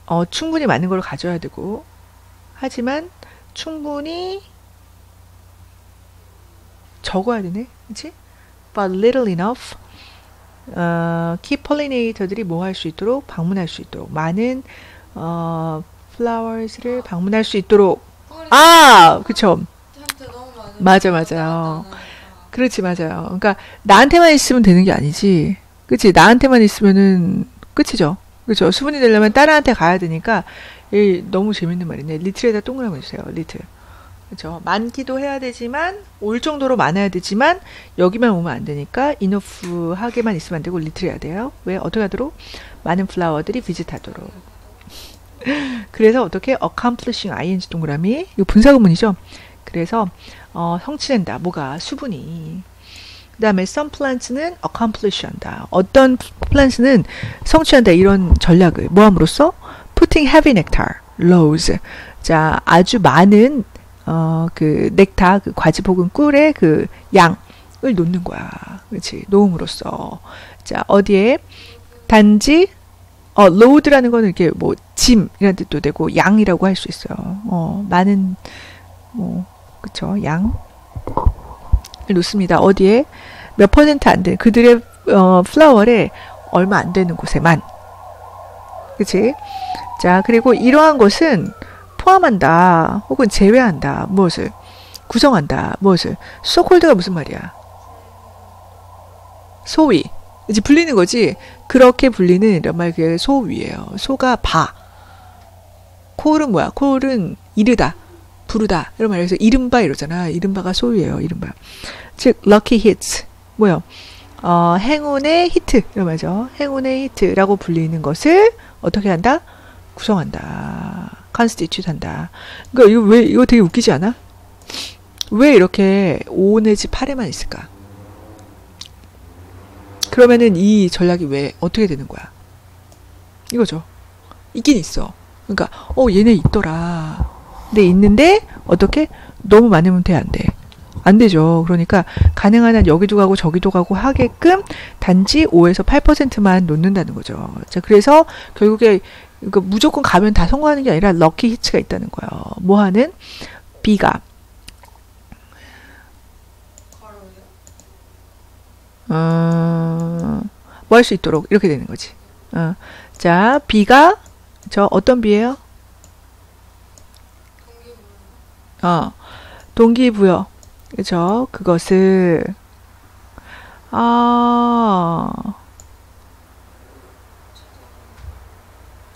어, 충분히 많은 걸 가져야 되고, 하지만 충분히 적어야 되네, 그치? But little enough. 어, 키 폴리네이터들이 뭐 할 수 있도록 방문할 수 있도록. 많은 어, 플라워스를 방문할 수 있도록. 아! 그쵸? 맞아, 맞아요. 그렇지 맞아요. 그러니까 나한테만 있으면 되는 게 아니지. 그치? 나한테만 있으면은 끝이죠 그쵸 수분이 되려면 다른한테 가야 되니까 이 너무 재밌는 말이네. 리틀에다 동그라미 주세요 리틀. 그쵸 많기도 해야 되지만 올 정도로 많아야 되지만 여기만 오면 안 되니까 이너프하게만 있으면 안 되고 리틀 해야 돼요. 왜? 어떻게 하도록? 많은 플라워들이 비짓하도록. 그래서 어떻게? accomplishing ing 동그라미. 이거 분사 구문이죠? 그래서 어, 성취된다. 뭐가? 수분이 그 다음에 some plants는 accomplish 한다 어떤 plants는 성취한다 이런 전략을 뭐함으로써 putting heavy nectar loads 자 아주 많은 어, 그 넥타, 그 과즙 혹은 꿀의 그 양을 놓는 거야. 그렇지. 놓음으로써. 자, 어디에? 단지, 어, 로드라는 거는 이렇게 뭐, 짐이라는 뜻도 되고, 양이라고 할 수 있어요. 어, 많은, 뭐, 그쵸. 양. 을 놓습니다. 어디에? 몇 퍼센트 안 되는, 그들의, 어, 플라워에 얼마 안 되는 곳에만. 그치? 자, 그리고 이러한 것은 포함한다. 혹은 제외한다. 무엇을? 구성한다. 무엇을? 소콜드가 무슨 말이야? 소위. 이제 불리는 거지. 그렇게 불리는 이런 말 그게 소위예요. 소가 바. 콜은 뭐야? 콜은 이르다. 부르다. 이런 말에서 이른바 이러잖아. 이른바가 소위예요. 이른바. 즉 lucky hits. 뭐요? 어, 행운의 히트. 이런 말이죠. 행운의 히트라고 불리는 것을 어떻게 한다? 구성한다. constitute 한다. 그러니까 이거 왜 이거 되게 웃기지 않아? 왜 이렇게 5 내지 8에만 있을까? 그러면은 이 전략이 왜 어떻게 되는 거야? 이거죠. 있긴 있어. 그러니까 어 얘네 있더라. 근데 있는데 어떻게 너무 많으면 돼 안 돼? 안 되죠. 그러니까 가능한 한 여기도 가고 저기도 가고 하게끔 단지 5에서 8%만 놓는다는 거죠. 자, 그래서 결국에 이거 무조건 가면 다 성공하는 게 아니라 럭키 히츠가 있다는 거예요. 뭐 하는? 걸어요? 어, 뭐 할 수 있도록 이렇게 되는 거지. 어. 자, B가 저 어떤 B예요? 동기부여. 어, 동기부여. 그죠? 그것을 아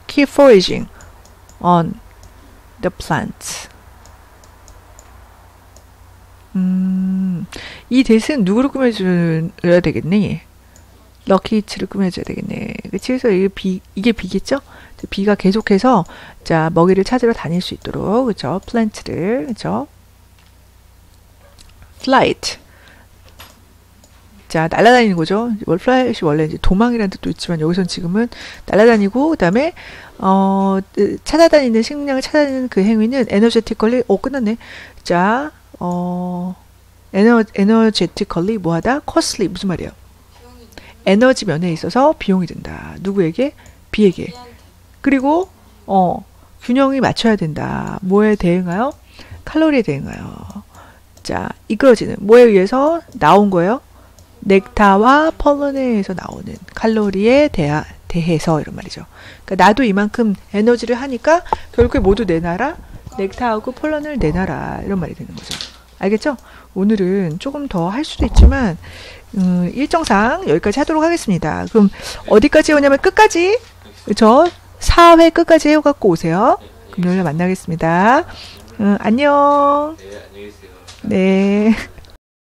keep foraging on the plants. 음, 이 대신 누구를 꾸며줘야 되겠니? 럭키치를 꾸며줘야 되겠네. 그치? 그래서 이게 비, 이게 비겠죠? 비가 계속해서, 자, 먹이를 찾으러 다닐 수 있도록, 그쵸? 플랜트를, 그쵸? flight. 자, 날아다니는 거죠. 월 플라이시 원래 이제 도망이라는 뜻도 있지만 여기선 지금은 날아다니고 그다음에 어 으, 찾아다니는 식량을 찾아다니는 그 행위는 에너제티컬리 오 끝났네. 자, 어 에너 에너제티컬리 뭐하다? 코슬리 무슨 말이에요? 에너지 면에 있어서 비용이 든다. 누구에게? 비에게. 그리고 어 균형이 맞춰야 된다. 뭐에 대응하여? 칼로리에 대응하여. 자, 이끌어지는 뭐에 의해서 나온 거예요? 넥타와 펄런에서 나오는 칼로리에 대하, 대해서 이런 말이죠. 그러니까 나도 이만큼 에너지를 하니까 결국에 모두 내놔라. 넥타하고 펄런을 내놔라. 이런 말이 되는 거죠. 알겠죠? 오늘은 조금 더 할 수도 있지만 음, 일정상 여기까지 하도록 하겠습니다. 그럼 어디까지 오냐면 끝까지 그렇죠? 4회 끝까지 해갖고 오세요. 금요일에 만나겠습니다. 음, 안녕. 네, 안녕히 계세요. 네.